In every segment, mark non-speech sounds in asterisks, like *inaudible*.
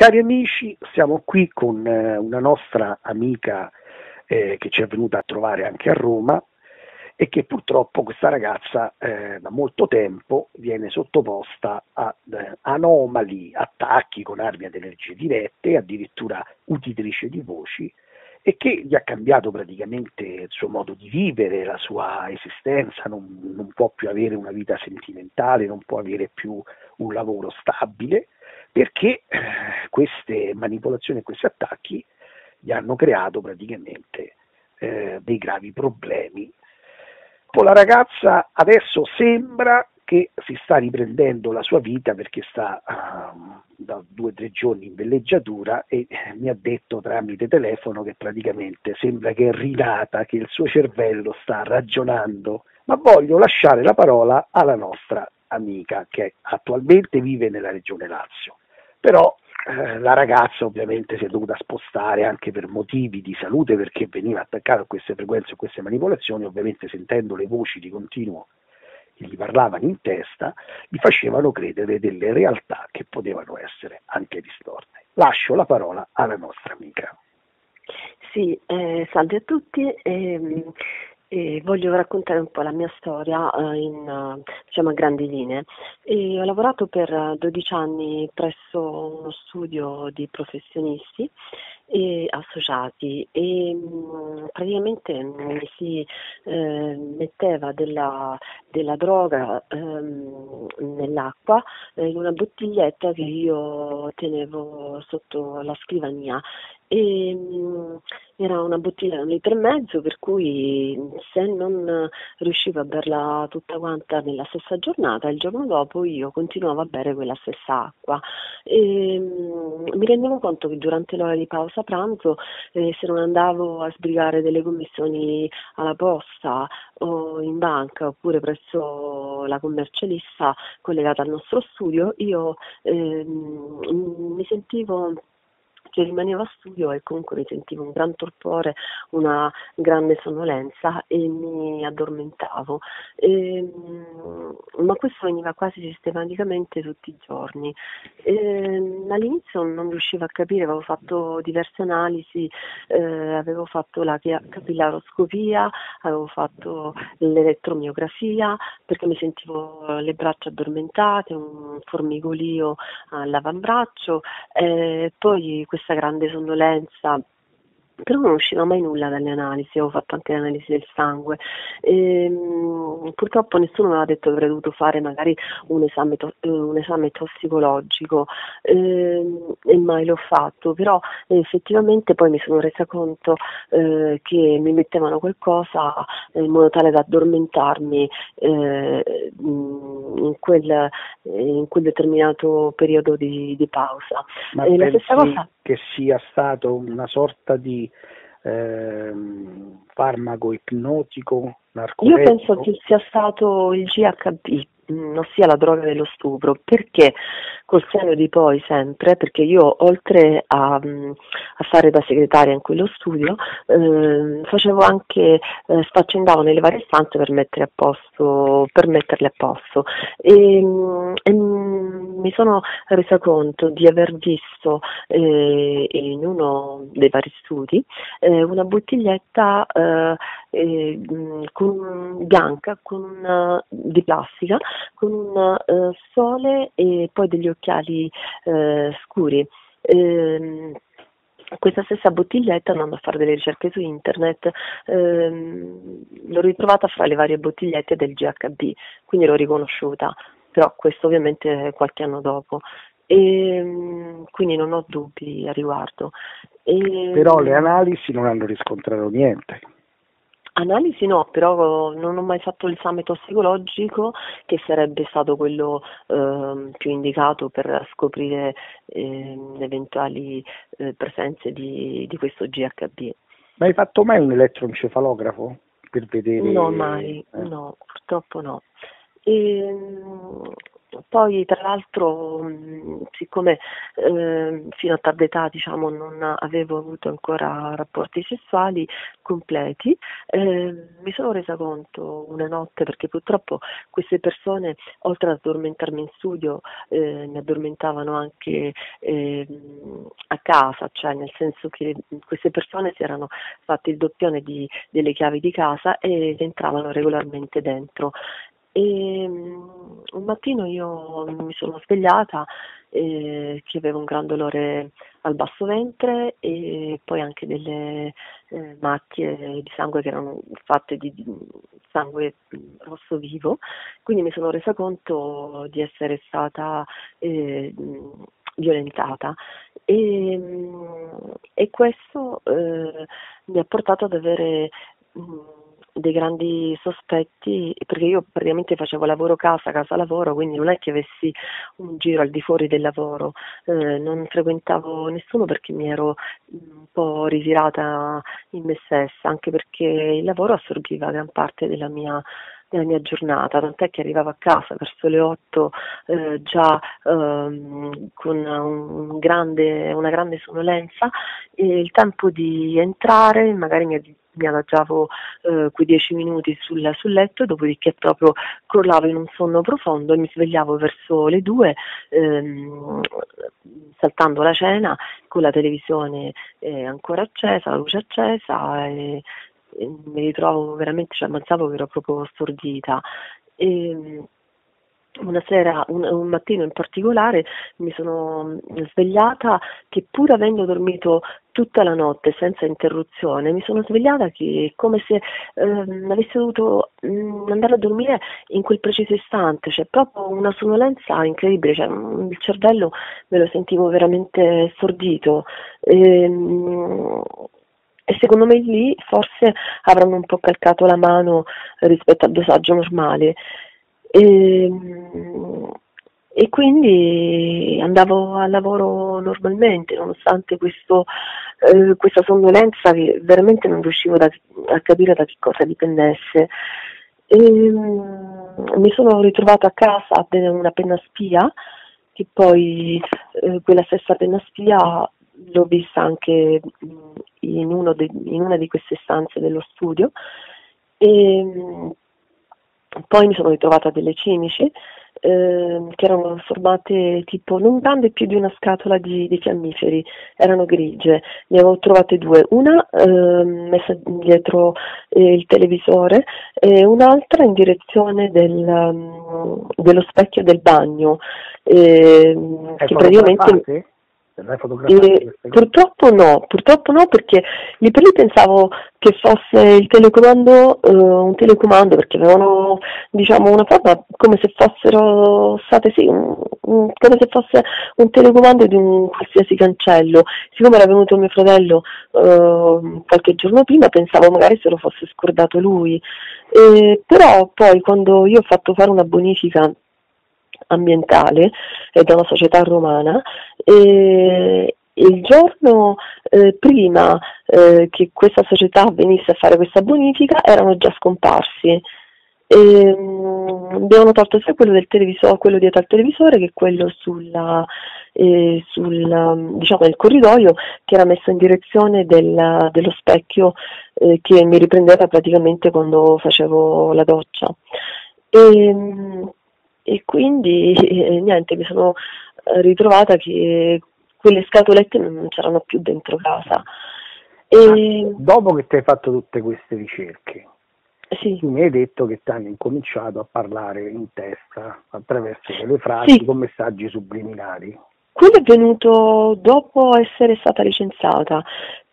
Cari amici, siamo qui con eh, una nostra amica eh, che ci è venuta a trovare anche a Roma e che purtroppo questa ragazza eh, da molto tempo viene sottoposta a eh, anomali attacchi con armi ad energie dirette, addirittura uditrice di voci e che gli ha cambiato praticamente il suo modo di vivere, la sua esistenza, non, non può più avere una vita sentimentale, non può avere più un lavoro stabile perché eh, queste manipolazioni e questi attacchi gli hanno creato praticamente eh, dei gravi problemi. Poi la ragazza adesso sembra che si sta riprendendo la sua vita perché sta uh, da due o tre giorni in villeggiatura e mi ha detto tramite telefono che praticamente sembra che è rinata, che il suo cervello sta ragionando, ma voglio lasciare la parola alla nostra amica che attualmente vive nella regione Lazio. Però eh, la ragazza ovviamente si è dovuta spostare anche per motivi di salute perché veniva attaccata a queste frequenze, a queste manipolazioni, ovviamente sentendo le voci di continuo che gli parlavano in testa, gli facevano credere delle realtà che potevano essere anche distorte. Lascio la parola alla nostra amica. Sì, eh, salve a tutti. Eh, e voglio raccontare un po' la mia storia uh, in, diciamo, a grandi linee. E ho lavorato per 12 anni presso uno studio di professionisti e associati e mh, mm, praticamente mi si eh, metteva della, della droga ehm, nell'acqua eh, in una bottiglietta che io tenevo sotto la scrivania e mh, mm, era una bottiglia un litro e mezzo per cui se non riuscivo a berla tutta quanta nella stessa giornata il giorno dopo io continuavo a bere quella stessa acqua. E mh, mm, mi rendevo conto che durante l'ora di pausa pausa pranzo eh, se non andavo a sbrigare delle commissioni alla posta o in banca oppure presso la commercialista collegata al nostro studio, io eh, mi sentivo che rimanevo a studio e comunque mi sentivo un gran torpore, una grande sonnolenza e mi addormentavo. E, ehm, ma questo veniva quasi sistematicamente tutti i giorni. E, ehm, all'inizio non riuscivo a capire, avevo fatto diverse analisi, eh, avevo fatto la capillaroscopia, avevo fatto l'elettromiografia perché mi sentivo le braccia addormentate, un formigolio all'avambraccio, eh, poi questa grande sonnolenza però non usciva mai nulla dalle analisi, avevo fatto anche l'analisi del sangue. E, ehm, purtroppo nessuno mi aveva detto che avrei dovuto fare magari un esame, to- eh, un esame tossicologico e, ehm, e, mai l'ho fatto, però effettivamente poi mi sono resa conto eh, che mi mettevano qualcosa in modo tale da addormentarmi eh, in, quel, in, quel, determinato periodo di, di pausa. Ma la stessa cosa che sia stato una sorta di eh, farmaco ipnotico, narcotico? Io penso che sia stato il GHB, ossia la droga dello stupro, perché col segno di poi sempre, perché io oltre a, a fare da segretaria in quello studio, eh, facevo anche, eh, sfaccendavo nelle varie stanze per mettere a posto, per metterle a posto. E, e mi sono resa conto di aver visto eh, in uno dei vari studi eh, una bottiglietta eh, eh con, bianca con, di plastica con un eh, sole e poi degli occhiali eh, scuri. Ehm, questa stessa bottiglietta, andando a fare delle ricerche su internet, ehm, l'ho ritrovata fra le varie bottigliette del GHB, quindi l'ho riconosciuta, però questo ovviamente qualche anno dopo. E, ehm, quindi non ho dubbi a riguardo. E, però le analisi non hanno riscontrato niente. Analisi no, però non ho mai fatto l'esame tossicologico che sarebbe stato quello eh, più indicato per scoprire eh, eventuali eh, presenze di, di, questo GHB. Ma hai fatto mai un elettroencefalografo per vedere? No, mai, eh. no, purtroppo no. E, ehm, poi tra l'altro, siccome eh, fino a tarda età diciamo, non avevo avuto ancora rapporti sessuali completi, eh, mi sono resa conto una notte, perché purtroppo queste persone, oltre ad addormentarmi in studio, eh, mi addormentavano anche ehm, a casa, cioè nel senso che queste persone si erano fatte il doppione di, delle chiavi di casa ed entravano regolarmente dentro. E um, un mattino io mi sono svegliata eh, che avevo un gran dolore al basso ventre e poi anche delle eh, macchie di sangue che erano fatte di, sangue rosso vivo, quindi mi sono resa conto di essere stata eh, violentata. E, e questo eh, mi ha portato ad avere mh, dei grandi sospetti, perché io praticamente facevo lavoro casa, casa lavoro, quindi non è che avessi un giro al di fuori del lavoro, eh, non frequentavo nessuno perché mi ero un po' ritirata in me stessa, anche perché il lavoro assorbiva gran parte della mia nella mia giornata, tant'è che arrivavo a casa verso le 8 eh, già ehm, con un grande, una grande sonnolenza e il tempo di entrare magari mi mi adagiavo eh, quei dieci minuti sul, sul, letto, dopodiché proprio crollavo in un sonno profondo e mi svegliavo verso le due, ehm, saltando la cena con la televisione eh, ancora accesa, la luce accesa e mi ritrovo veramente, cioè ammazzavo che ero proprio stordita. E, una sera, un, un, mattino in particolare, mi sono svegliata che pur avendo dormito tutta la notte senza interruzione, mi sono svegliata che come se ehm, avessi dovuto mh, mm, andare a dormire in quel preciso istante, cioè proprio una sonnolenza incredibile, cioè, il cervello me lo sentivo veramente stordito. E, ehm, e secondo me lì forse avranno un po' calcato la mano rispetto al dosaggio normale. E, ehm, e quindi andavo al lavoro normalmente, nonostante questo, eh, questa sonnolenza che veramente non riuscivo da, a capire da che cosa dipendesse. E, um, mi sono ritrovata a casa una penna spia, che poi eh, quella stessa penna spia l'ho vista anche in, de, in, una di queste stanze dello studio. E, um, poi mi sono ritrovata delle cimici eh, che erano formate tipo non grande più di una scatola di, di fiammiferi, erano grigie, ne avevo trovate due, una eh, messa dietro eh, il televisore e un'altra in direzione del, um, dello specchio del bagno, ehm, che praticamente... Eh, purtroppo no, purtroppo no perché lì per lì pensavo che fosse il telecomando eh, un telecomando perché avevano diciamo una forma come se fossero state sì, un, un, come se fosse un telecomando di un qualsiasi cancello. Siccome era venuto mio fratello eh, qualche giorno prima pensavo magari se lo fosse scordato lui. Però poi quando io ho fatto fare una bonifica ambientale eh, da una società romana e il giorno eh, prima eh, che questa società venisse a fare questa bonifica erano già scomparsi. E, um, abbiamo tolto sia quello del televisore, quello dietro al televisore che quello sulla, eh, sul, diciamo, corridoio che era messo in direzione del, dello specchio eh, che mi riprendeva praticamente quando facevo la doccia. E, um, e quindi eh, niente, mi sono eh, ritrovata che quelle scatolette non c'erano più dentro casa. E... Dopo che ti hai fatto tutte queste ricerche, sì. tu mi hai detto che ti hanno incominciato a parlare in testa attraverso delle frasi sì. con messaggi subliminali. Quello è venuto dopo essere stata licenziata,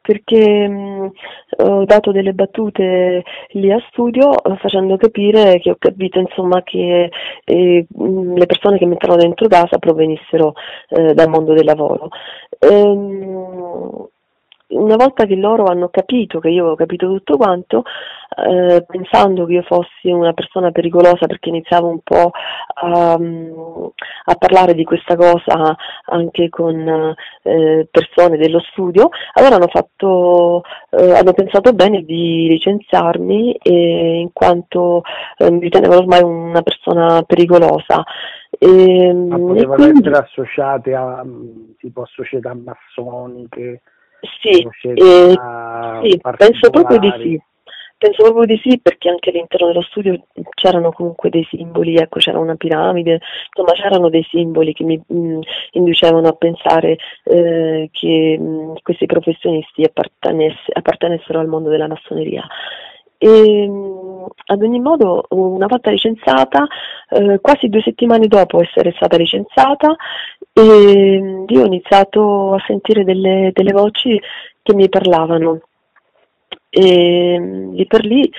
perché mh, ho dato delle battute lì a studio facendo capire che ho capito insomma che eh, le persone che mi mettono dentro casa provenissero eh, dal mondo del lavoro. Ehm, una volta che loro hanno capito che io avevo capito tutto quanto, eh, pensando che io fossi una persona pericolosa perché iniziavo un po' a, a parlare di questa cosa anche con eh, persone dello studio, allora hanno, fatto, eh, hanno pensato bene di licenziarmi in quanto eh, mi ritenevano ormai una persona pericolosa. E, Ma potevano quindi... essere associate a tipo società massoniche? Sì, eh, sì penso proprio di sì. Penso proprio di sì perché anche all'interno dello studio c'erano comunque dei simboli, ecco c'era una piramide, insomma c'erano dei simboli che mi mh, mm, inducevano a pensare eh, che mh, mm, questi professionisti apparteness- appartenessero al mondo della massoneria. E, mm, ad ogni modo, una volta licenziata, eh, quasi due settimane dopo essere stata licenziata, e io ho iniziato a sentire delle, delle voci che mi parlavano. E lì per lì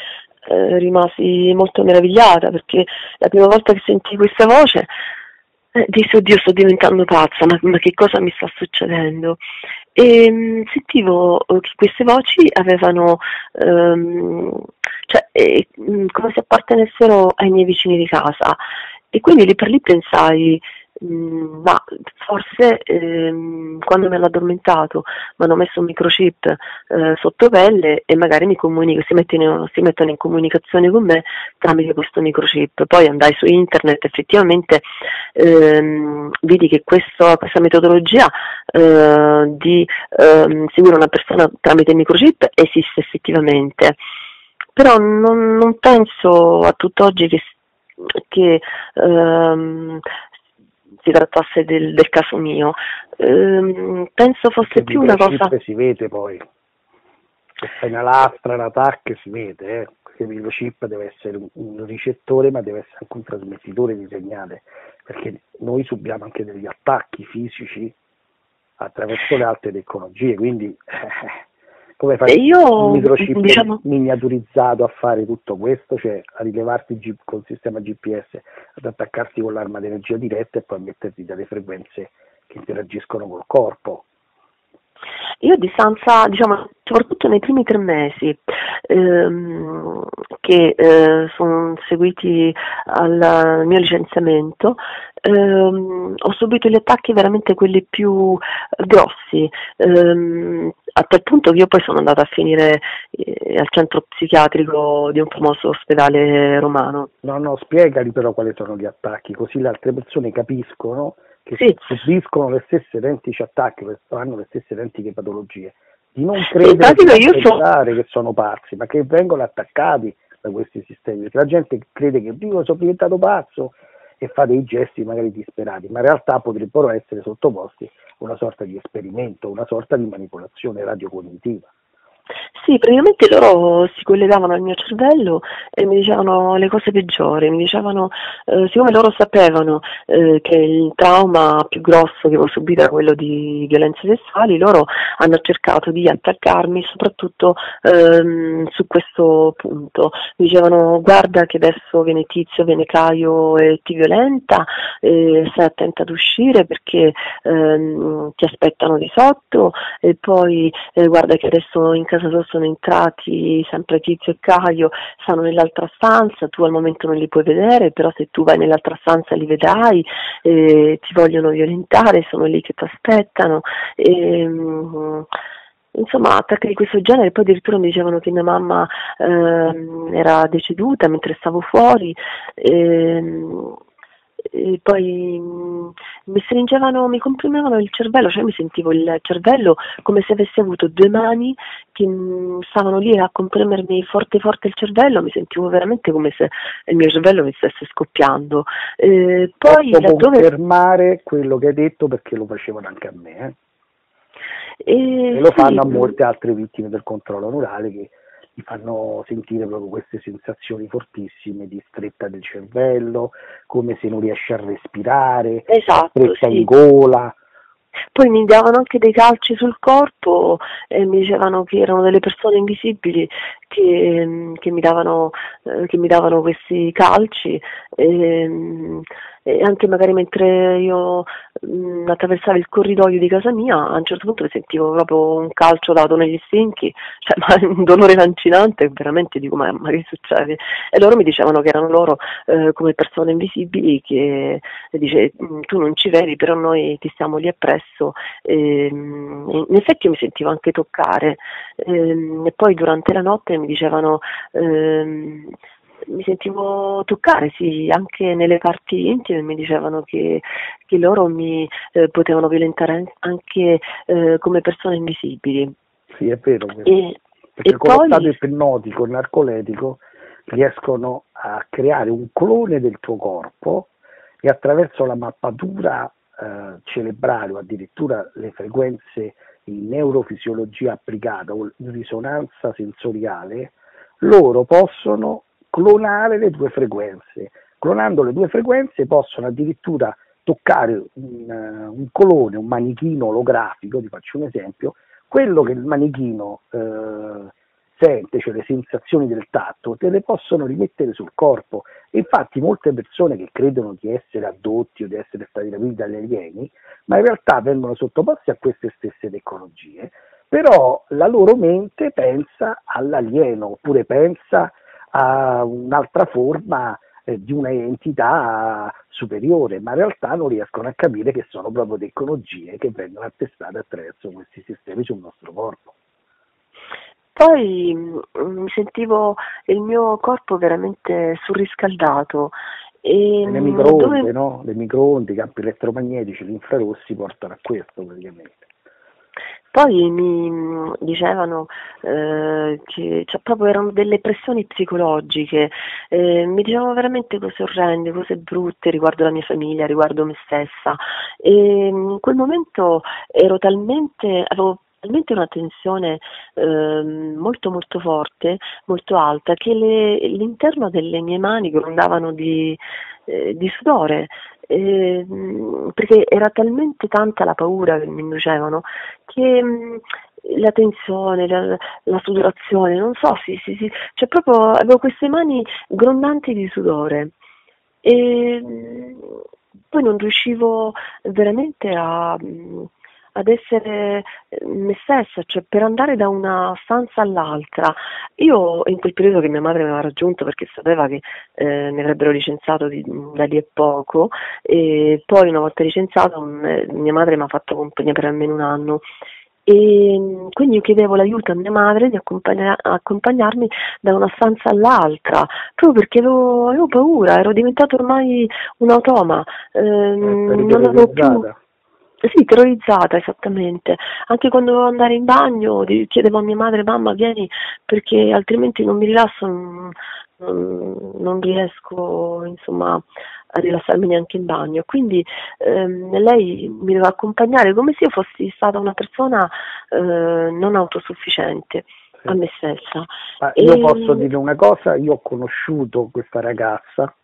eh, rimasi molto meravigliata perché la prima volta che sentii questa voce eh, dissi oddio sto diventando pazza ma, ma che cosa mi sta succedendo e mh, mm, sentivo eh, che queste voci avevano ehm, cioè, eh, come se appartenessero ai miei vicini di casa. E quindi lì per lì pensai ma forse ehm, quando mi hanno addormentato mi hanno messo un microchip eh, sotto pelle e magari mi comunico, si, mettono, si mettono in comunicazione con me tramite questo microchip. Poi andai su internet effettivamente ehm, vidi che questo, questa metodologia eh, di ehm, seguire una persona tramite microchip esiste effettivamente. Però non, non penso a tutt'oggi che che ehm, si trattasse del, del caso mio. Ehm, penso fosse più una cosa... si vede poi, se fai una lastra, un attacco si vede, eh? perché il microchip deve essere un, un ricettore ma deve essere anche un trasmettitore di segnale, perché noi subiamo anche degli attacchi fisici attraverso le altre tecnologie, quindi *laughs* eh, come fai io, un microchip diciamo... miniaturizzato a fare tutto questo, cioè a rilevarti col sistema GPS, ad attaccarsi con l'arma di energia diretta e poi a metterti delle frequenze che interagiscono col corpo. Io a distanza, diciamo, soprattutto nei primi tre mesi ehm, che eh, sono seguiti al mio licenziamento, ehm, ho subito gli attacchi veramente quelli più grossi, ehm, a tal punto che io poi sono andata a finire eh, al centro psichiatrico di un famoso ospedale romano. No, no, spiegali però quali sono gli attacchi, così le altre persone capiscono che sì. subiscono le stesse identici attacchi, hanno le stesse identiche patologie, di non credere sì, so... che sono pazzi, ma che vengono attaccati da questi sistemi, perché la gente crede che io sono diventato pazzo e fa dei gesti magari disperati, ma in realtà potrebbero essere sottoposti a una sorta di esperimento, una sorta di manipolazione radiocognitiva. Sì, praticamente loro si collegavano al mio cervello e mi dicevano le cose peggiori, mi dicevano, eh, siccome loro sapevano eh, che il trauma più grosso che avevo subito era quello di violenze sessuali, loro hanno cercato di attaccarmi soprattutto ehm, su questo punto. Mi dicevano guarda che adesso viene Tizio, viene Caio e ti violenta, eh, stai attenta ad uscire perché ehm, ti aspettano di sotto e poi eh, guarda che adesso in casa casa tua sono entrati sempre Tizio e Caio, stanno nell'altra stanza, tu al momento non li puoi vedere, però se tu vai nell'altra stanza li vedrai, eh, ti vogliono violentare, sono lì che ti aspettano. Ehm, insomma attacchi di questo genere, poi addirittura mi dicevano che mia mamma eh, era deceduta mentre stavo fuori. Eh, e poi mh, mi stringevano, mi comprimevano il cervello, cioè mi sentivo il cervello come se avessi avuto due mani che mh, stavano lì a comprimermi forte forte il cervello, mi sentivo veramente come se il mio cervello mi stesse scoppiando. Eh, poi Posso laddove... confermare quello che hai detto perché lo facevano anche a me. Eh? E, e lo sì. fanno a molte altre vittime del controllo neurale che ti fanno sentire proprio queste sensazioni fortissime di stretta del cervello, come se non riesci a respirare, esatto, stretta sì. in gola. Poi mi davano anche dei calci sul corpo e mi dicevano che erano delle persone invisibili che, che, mi, davano, eh, che mi, davano, questi calci. E, e anche magari mentre io mh, mm, attraversavo il corridoio di casa mia, a un certo punto mi sentivo proprio un calcio dato negli stinchi, cioè *laughs* ma un dolore lancinante, veramente dico ma, ma che succede? E loro mi dicevano che erano loro eh, come persone invisibili che dice mm, tu non ci vedi però noi ti stiamo lì appresso e, in effetti io mi sentivo anche toccare e, ehm, e poi durante la notte mi dicevano ehm, mi sentivo toccare, sì, anche nelle parti intime mi dicevano che, che loro mi eh, potevano violentare anche eh, come persone invisibili. Sì, è vero. E, perché e con poi... lo stato ipnotico e narcoletico riescono a creare un clone del tuo corpo e attraverso la mappatura eh, cerebrale o addirittura le frequenze in neurofisiologia applicata o in risonanza sensoriale, loro possono clonare le due frequenze. Clonando le due frequenze possono addirittura toccare un, un colone, un manichino olografico, ti faccio un esempio, quello che il manichino eh, sente, cioè le sensazioni del tatto, te le possono rimettere sul corpo. infatti molte persone che credono di essere addotti o di essere stati rapiti dagli alieni, ma in realtà vengono sottoposti a queste stesse tecnologie, però la loro mente pensa all'alieno oppure pensa a un'altra forma eh, di un'entità superiore, ma in realtà non riescono a capire che sono proprio tecnologie che vengono attestate attraverso questi sistemi sul nostro corpo. Poi mm, mi sentivo il mio corpo veramente surriscaldato. E, le microonde, dove... no? Le microonde, i campi elettromagnetici, gli infrarossi portano a questo praticamente. Poi mi dicevano eh, che cioè, proprio erano delle pressioni psicologiche, eh, mi dicevano veramente cose orrende, cose brutte riguardo la mia famiglia, riguardo me stessa. E in quel momento ero talmente, avevo talmente una tensione eh, molto molto forte, molto alta, che le, l'interno delle mie mani grondavano di, eh, di sudore, eh, perché era talmente tanta la paura che mi inducevano che mm, la tensione, la, la, sudorazione, non so, sì, sì, sì, cioè proprio avevo queste mani grondanti di sudore. E mm, poi non riuscivo veramente a mm, ad essere eh, me stessa, cioè per andare da una stanza all'altra. Io in quel periodo che mia madre mi aveva raggiunto perché sapeva che eh, mi avrebbero licenziato di, da lì a poco e poi una volta licenziato mia madre mi ha fatto compagnia per almeno un anno e quindi io chiedevo l'aiuto a mia madre di accompagna- accompagnarmi da una stanza all'altra, proprio perché avevo, avevo paura, ero diventato ormai un automa, ehm, eh, non avevo più sì, terrorizzata esattamente. Anche quando dovevo andare in bagno chiedevo a mia madre, mamma vieni perché altrimenti non mi rilasso, non, non, non riesco insomma a rilassarmi neanche in bagno. Quindi ehm, lei mi doveva accompagnare come se io fossi stata una persona eh, non autosufficiente a me stessa. Ma io e... posso dire una cosa, io ho conosciuto questa ragazza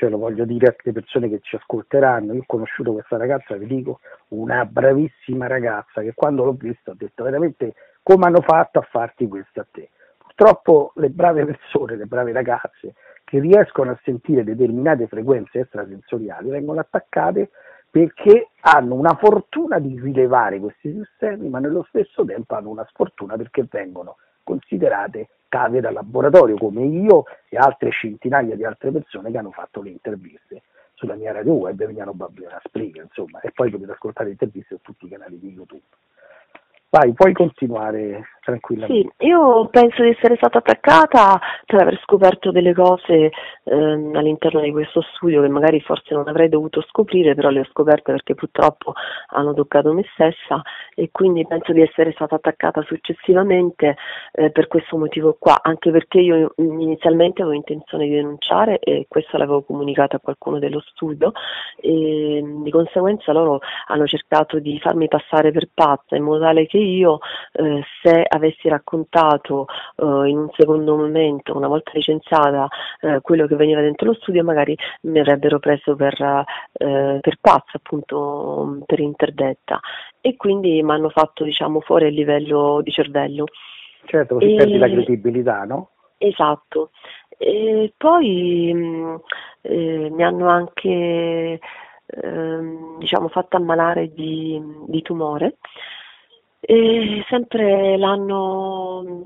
cioè lo voglio dire a le persone che ci ascolteranno, io ho conosciuto questa ragazza, vi dico, una bravissima ragazza che quando l'ho vista ho detto veramente come hanno fatto a farti questo a te. Purtroppo le brave persone, le brave ragazze che riescono a sentire determinate frequenze extrasensoriali vengono attaccate perché hanno una fortuna di rilevare questi sistemi, ma nello stesso tempo hanno una sfortuna perché vengono considerate cave da laboratorio come io e altre centinaia di altre persone che hanno fatto le interviste sulla mia radio web mi hanno Babilonia Springer, insomma, e poi potete ascoltare le interviste su tutti i canali di YouTube. Vai, puoi continuare tranquillamente. Sì, io penso di essere stata attaccata per aver scoperto delle cose ehm, all'interno di questo studio che magari forse non avrei dovuto scoprire, però le ho scoperte perché purtroppo hanno toccato me stessa e quindi penso di essere stata attaccata successivamente eh, per questo motivo qua, anche perché io inizialmente avevo intenzione di denunciare e questo l'avevo comunicato a qualcuno dello studio e di conseguenza loro hanno cercato di farmi passare per pazza in modo tale che io eh, se avessi raccontato eh, in un secondo momento, una volta licenziata, eh, quello che veniva dentro lo studio, magari mi avrebbero preso per, eh, per pazza, appunto per interdetta. E quindi mi hanno fatto diciamo, fuori il livello di cervello. Certo, così e... perdi la credibilità, no? Esatto. E poi mh, eh, mi hanno anche ehm, diciamo, fatto ammalare di, di tumore e sempre l'anno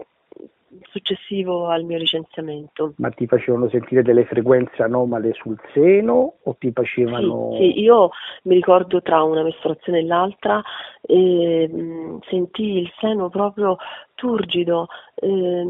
successivo al mio licenziamento. Ma ti facevano sentire delle frequenze anomale sul seno o ti facevano... Sì, sì io mi ricordo tra una mestruazione e l'altra eh, sentii il seno proprio turgido, eh,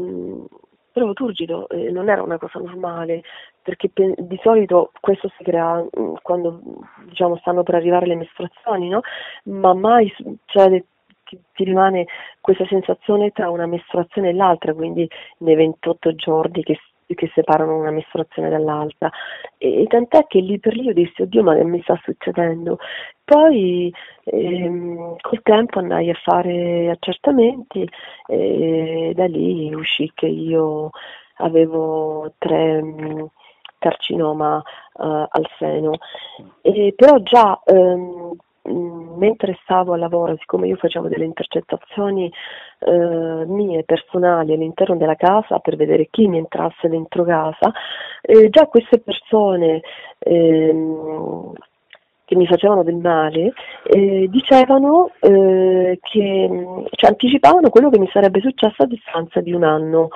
proprio turgido, eh, non era una cosa normale, perché pe- di solito questo si crea mm, quando diciamo, stanno per arrivare le mestruazioni, no? ma mai succede ti, ti, rimane questa sensazione tra una mestruazione e l'altra, quindi nei 28 giorni che, che separano una mestruazione dall'altra. E, e, tant'è che lì per lì io dissi, oddio, ma che mi sta succedendo? Poi ehm, col tempo andai a fare accertamenti e da lì uscì che io avevo tre mm, carcinoma uh, al seno. E, però già um, mentre stavo a lavoro, siccome io facevo delle intercettazioni eh, mie personali all'interno della casa per vedere chi mi entrasse dentro casa, eh, già queste persone ehm, che mi facevano del male eh, dicevano eh, che cioè, anticipavano quello che mi sarebbe successo a distanza di un anno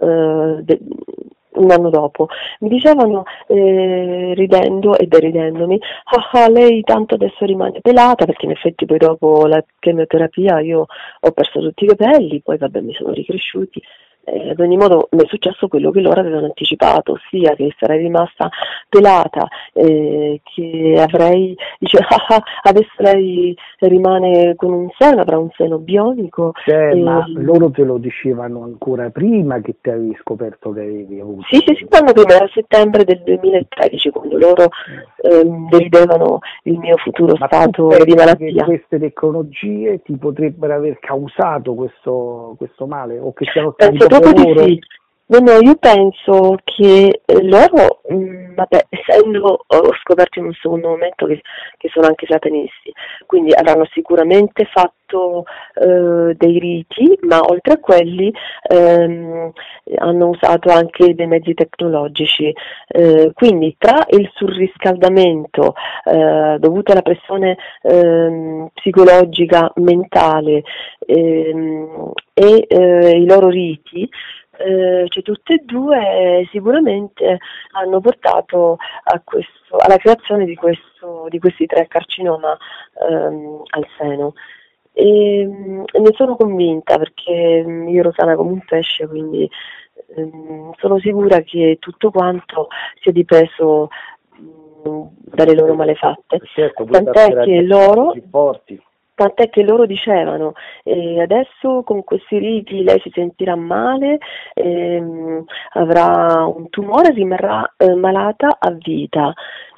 eh, de, un anno dopo. Mi dicevano, eh, ridendo e deridendomi, ah, ah, lei tanto adesso rimane pelata, perché in effetti poi dopo la chemioterapia io ho perso tutti i capelli, poi vabbè mi sono ricresciuti eh, ad ogni modo mi è successo quello che loro avevano anticipato, ossia che sarei rimasta pelata, eh, che avrei, dice, *laughs* ah, ah, adesso lei rimane con un seno, avrà un seno bionico. Cioè, e... ma loro te lo dicevano ancora prima che ti avevi scoperto che avevi avuto? Sì, sì, sì, l'anno prima, era settembre del 2013, quando loro eh, deridevano il mio futuro ma stato di malattia. queste tecnologie ti potrebbero aver causato questo, questo male o che siano stati dopo di sì. No, io penso che eh, loro, mh, mm, vabbè, essendo, ho scoperto in un secondo momento che, che, sono anche satanisti, quindi avranno sicuramente fatto eh, dei riti, ma oltre a quelli ehm, hanno usato anche dei mezzi tecnologici. Eh, quindi tra il surriscaldamento eh, dovuto alla pressione ehm, psicologica mentale ehm, e eh, i loro riti, eh, cioè tutte e due sicuramente hanno portato questo, alla creazione di, questo, di, questi tre carcinoma ehm, al seno. E, ne sono convinta perché mm, io ero sana come un pesce, quindi ehm, sono sicura che tutto quanto sia dipeso mh, mm, dalle loro malefatte. Certo, Tant'è che loro... Tant'è che loro dicevano, eh, adesso con questi riti lei si sentirà male, ehm, avrà un tumore, rimarrà eh, malata a vita.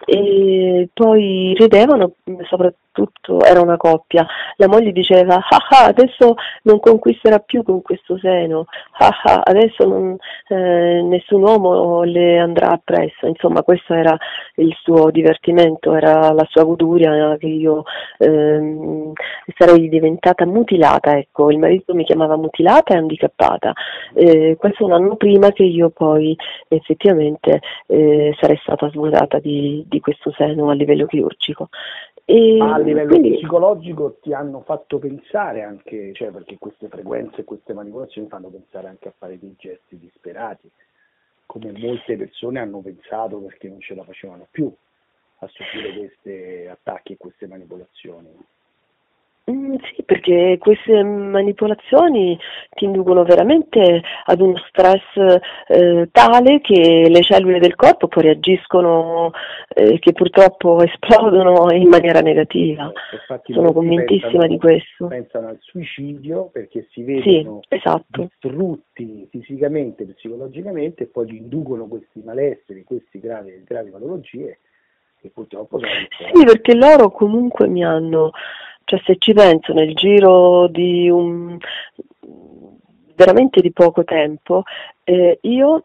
E poi ridevano, soprattutto tutto era una coppia. La moglie diceva, ah, ah adesso non conquisterà più con questo seno, ah, ah adesso non, eh, nessun uomo le andrà appresso. Insomma, questo era il suo divertimento, era la sua goduria che io ehm, sarei diventata mutilata. Ecco, il marito mi chiamava mutilata e handicappata. Eh, questo un anno prima che io poi effettivamente eh, sarei stata svuotata di, di questo seno a livello chirurgico. E a livello quindi... psicologico ti hanno fatto pensare anche, cioè perché queste frequenze e queste manipolazioni fanno pensare anche a fare dei gesti disperati, come molte persone hanno pensato perché non ce la facevano più a subire questi attacchi e queste manipolazioni. Mm, sì, perché queste manipolazioni ti inducono veramente ad uno stress eh, tale che le cellule del corpo poi reagiscono, eh, che purtroppo esplodono in maniera negativa. Infatti, Sono convintissima pensano, di questo. Pensano al suicidio perché si vedono sì, esatto. distrutti fisicamente, psicologicamente e poi gli inducono questi malesseri, queste gravi, gravi patologie che purtroppo sono... Sì, perché loro comunque mi hanno cioè se ci penso nel giro di un veramente di poco tempo, eh, io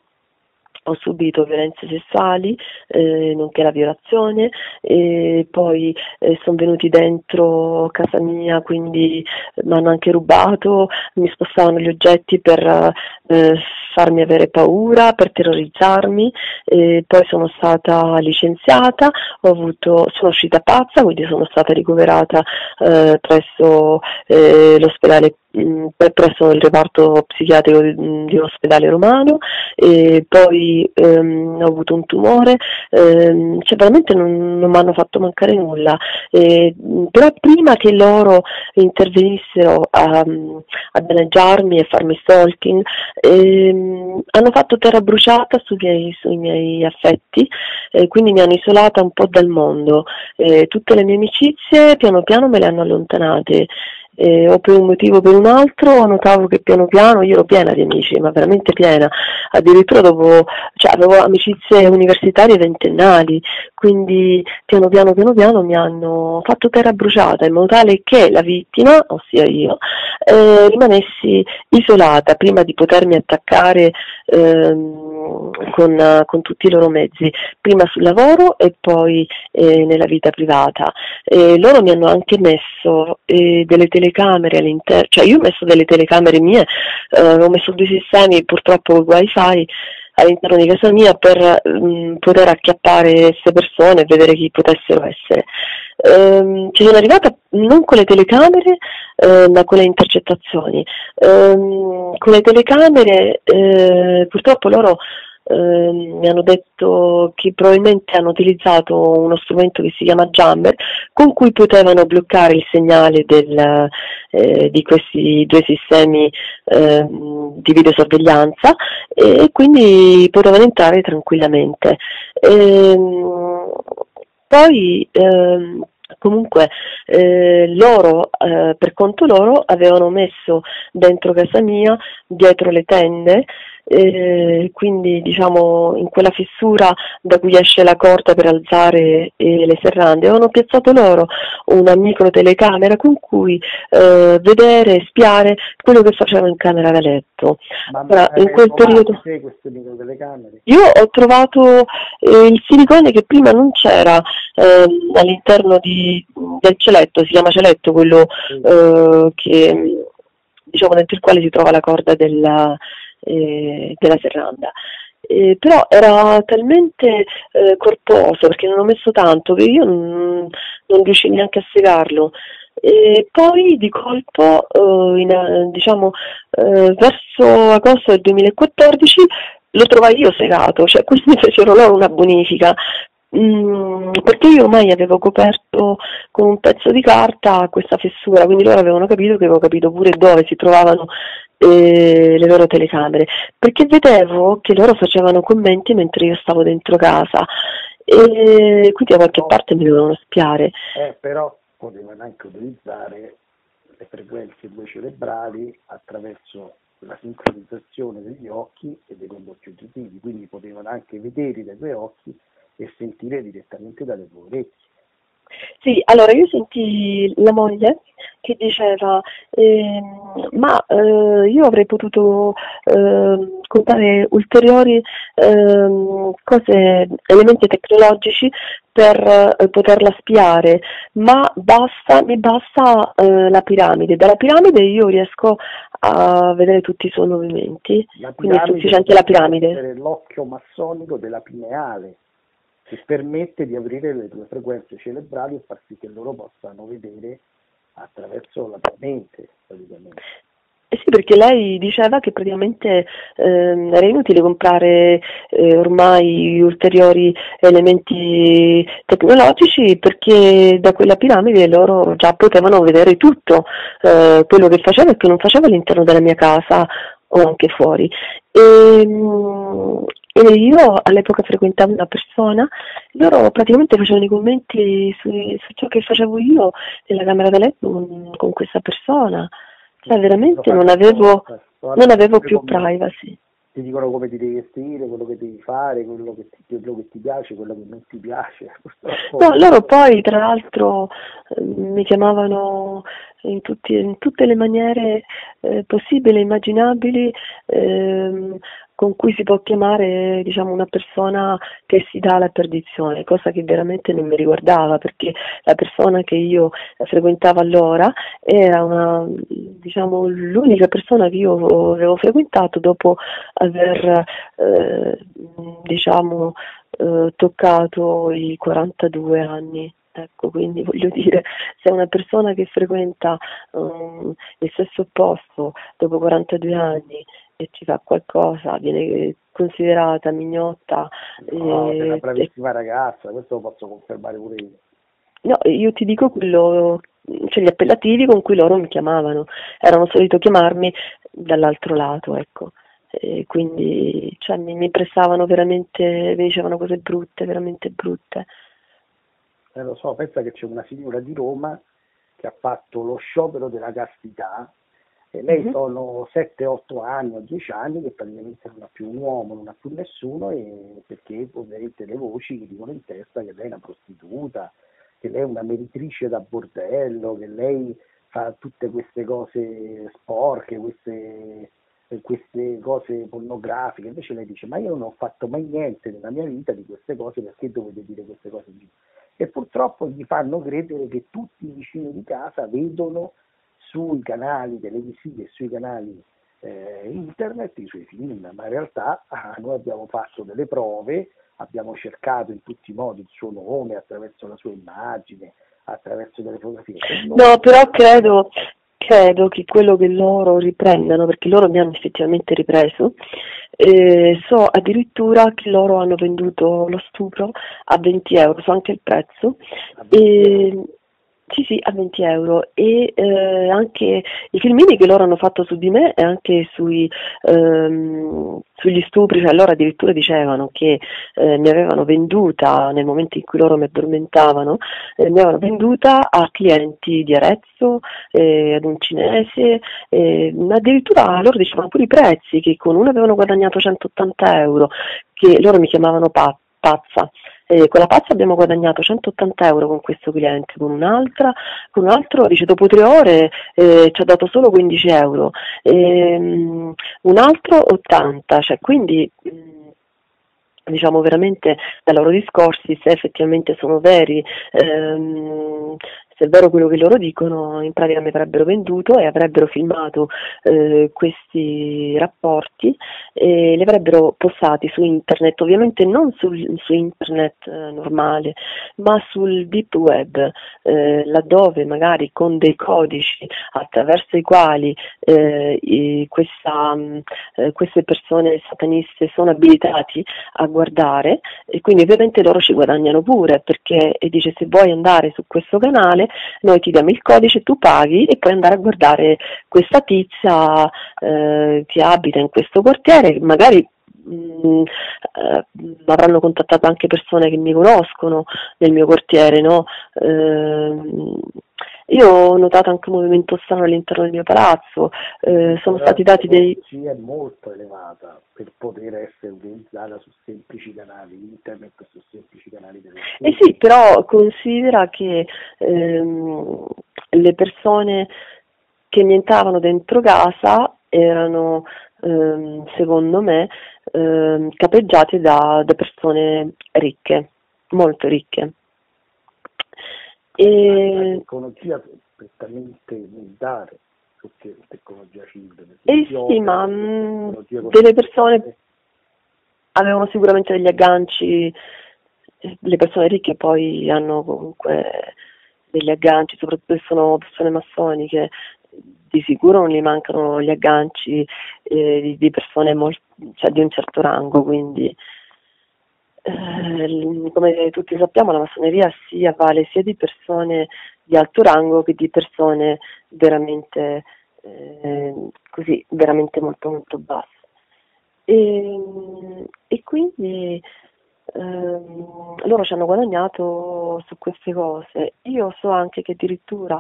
ho subito violenze sessuali, eh, nonché la violazione, e poi eh, sono venuti dentro casa mia, quindi mi hanno anche rubato, mi spostavano gli oggetti per, eh, farmi avere paura, per terrorizzarmi, eh, poi sono stata licenziata, avuto, sono uscita pazza, quindi sono stata ricoverata eh, presso eh, l'ospedale presso il reparto psichiatrico di, di un ospedale romano e poi ehm, ho avuto un tumore, ehm, cioè veramente non, non mi hanno fatto mancare nulla, e, però prima che loro intervenissero a, a danneggiarmi e farmi stalking, ehm, hanno fatto terra bruciata sui miei, sui miei affetti, eh, quindi mi hanno isolata un po' dal mondo. Eh, tutte le mie amicizie piano piano me le hanno allontanate eh, o per un motivo o per un altro notavo che piano piano io ero piena di amici, ma veramente piena, addirittura dopo, cioè avevo amicizie universitarie ventennali, quindi piano piano piano piano mi hanno fatto terra bruciata in modo tale che la vittima, ossia io, eh, rimanessi isolata prima di potermi attaccare ehm, con, con, tutti i loro mezzi, prima sul lavoro e poi eh, nella vita privata. loro mi hanno anche messo eh, delle telecamere telecamere all'interno, cioè io ho messo delle telecamere mie, eh, ho messo due sistemi purtroppo wifi all'interno di casa mia per mh, mm, poter acchiappare queste persone e vedere chi potessero essere. Ehm, ci sono arrivata non con le telecamere eh, ma con le intercettazioni. Ehm, con le telecamere eh, purtroppo loro eh, mi hanno detto che probabilmente hanno utilizzato uno strumento che si chiama Jammer con cui potevano bloccare il segnale del, eh, di questi due sistemi eh, di videosorveglianza e quindi potevano entrare tranquillamente. Ehm, poi ehm, comunque eh, loro eh, per conto loro avevano messo dentro casa mia dietro le tende eh, quindi diciamo in quella fessura da cui esce la corda per alzare eh, le serrande avevano piazzato loro una micro telecamera con cui eh, vedere spiare quello che facevano in camera da letto. Ma Ora, in quel periodo io ho trovato eh, il silicone che prima non c'era ehm, all'interno di, del celetto, si chiama celetto quello sì. Eh, che diciamo dentro il quale si trova la corda della eh, della serranda. Eh, però era talmente eh, corposo perché non ho messo tanto che io non, non riuscivo neanche a segarlo. E poi di colpo, eh, in, diciamo, eh, verso agosto del 2014 lo trovai io segato, cioè quindi *laughs* fecero loro una bonifica, Mm, perché io ormai avevo coperto con un pezzo di carta questa fessura, quindi loro avevano capito che avevo capito pure dove si trovavano eh, le loro telecamere, perché vedevo che loro facevano commenti mentre io stavo dentro casa e quindi da qualche parte mi dovevano spiare. Eh, però potevano anche utilizzare le frequenze due cerebrali attraverso la sincronizzazione degli occhi e dei condotti uditivi, quindi potevano anche vedere dai tuoi occhi e sentire direttamente dalle tue orecchie. Sì, allora io sentì la moglie che diceva eh, ma eh, io avrei potuto eh, contare ulteriori ehm, cose, elementi tecnologici per eh, poterla spiare, ma basta, mi basta eh, la piramide. Dalla piramide io riesco a vedere tutti i suoi movimenti, quindi è sufficiente la piramide. L'occhio massonico della pineale che permette di aprire le tue frequenze cerebrali e far sì che loro possano vedere attraverso la tua mente praticamente. Eh sì, perché lei diceva che praticamente ehm, era inutile comprare eh, ormai ulteriori elementi tecnologici perché da quella piramide loro già potevano vedere tutto eh, quello che faceva e che non faceva all'interno della mia casa o anche fuori. E, ehm, e io all'epoca frequentavo una persona, loro praticamente facevano i commenti su, su ciò che facevo io nella camera da letto con, con questa persona. Cioè veramente non avevo, non avevo più privacy. Ti dicono come ti devi vestire, quello che devi fare, quello che ti, quello che ti piace, quello che non ti piace. *laughs* No, loro poi tra l'altro eh, mi chiamavano in, tutti, in, tutte le maniere eh, possibili e immaginabili, eh, con cui si può chiamare diciamo, una persona che si dà alla perdizione, cosa che veramente non mi riguardava perché la persona che io frequentavo allora era una, diciamo, l'unica persona che io avevo frequentato dopo aver eh, diciamo, eh, toccato i 42 anni. Ecco, quindi voglio dire, se una persona che frequenta um, il sesso opposto dopo 42 anni e ci fa qualcosa, viene considerata mignotta. No, eh, una bravissima e... ragazza, questo lo posso confermare pure io. No, io ti dico quello, cioè gli appellativi con cui loro mi chiamavano, erano solito chiamarmi dall'altro lato, ecco. E quindi cioè, mi, mi prestavano veramente, mi dicevano cose brutte, veramente brutte. Eh, lo so, pensa che c'è una signora di Roma che ha fatto lo sciopero della castità e lei mm-hmm. sono 7-8 anni o 10 anni che praticamente non ha più un uomo, non ha più nessuno e perché ovviamente le voci gli dicono in testa che lei è una prostituta, che lei è una meritrice da bordello, che lei fa tutte queste cose sporche, queste, queste cose pornografiche, invece lei dice ma io non ho fatto mai niente nella mia vita di queste cose, perché dovete dire queste cose? e purtroppo gli fanno credere che tutti i vicini di casa vedono sui canali televisivi e sui canali eh, internet i suoi film, ma in realtà ah, noi abbiamo fatto delle prove, abbiamo cercato in tutti i modi il suo nome attraverso la sua immagine, attraverso delle fotografie. No, però credo, credo che quello che loro riprendano, perché loro mi hanno effettivamente ripreso, eh, so addirittura che loro hanno venduto lo stupro a 20 euro, so anche il prezzo. E, sì, sì, a 20 euro. E eh, anche i filmini che loro hanno fatto su di me e anche sui, ehm, sugli stupri, cioè loro addirittura dicevano che eh, mi avevano venduta nel momento in cui loro mi addormentavano, eh, mi avevano venduta a clienti di Arezzo, eh, ad un cinese, addirittura loro dicevano pure i prezzi, che con uno avevano guadagnato 180 euro, che loro mi chiamavano pazza eh, con la pazza abbiamo guadagnato 180 euro con questo cliente, con un'altra, con un altro dice dopo tre ore eh, ci ha dato solo 15 euro, ehm, un altro 80, cioè quindi mh, diciamo veramente dai loro discorsi se effettivamente sono veri ehm, se è vero quello che loro dicono, in pratica mi avrebbero venduto e avrebbero filmato eh, questi rapporti e li avrebbero postati su internet, ovviamente non sul, su internet eh, normale, ma sul deep web, eh, laddove magari con dei codici attraverso i quali eh, i, questa, eh, queste persone sataniste sono abilitati a guardare e quindi ovviamente loro ci guadagnano pure perché dice se vuoi andare su questo canale noi ti diamo il codice, tu paghi e puoi andare a guardare questa tizia eh, che abita in questo quartiere, magari mh, mm, eh, avranno contattato anche persone che mi conoscono nel mio quartiere, no? Eh, io ho notato anche un movimento strano all'interno del mio palazzo, eh, sono stati dati dei... La è molto elevata per poter essere utilizzata su semplici canali internet, su semplici canali televisivi. Eh sì, però considera che ehm, le persone che mi entravano dentro casa erano, ehm, secondo me, ehm, capeggiate da, da persone ricche, molto ricche. Tecnologia prettamente militare, perché tecnologia civile. Eh sì, ma mm, delle persone avevano sicuramente degli agganci, le persone ricche poi hanno comunque degli agganci, soprattutto se sono persone massoniche, di sicuro non gli mancano gli agganci eh, di, di, persone molt- cioè di un certo rango, quindi eh, come tutti sappiamo la massoneria si avvale sia di persone di alto rango che di persone veramente eh, così veramente molto molto basse. E, e quindi ehm, loro ci hanno guadagnato su queste cose. Io so anche che addirittura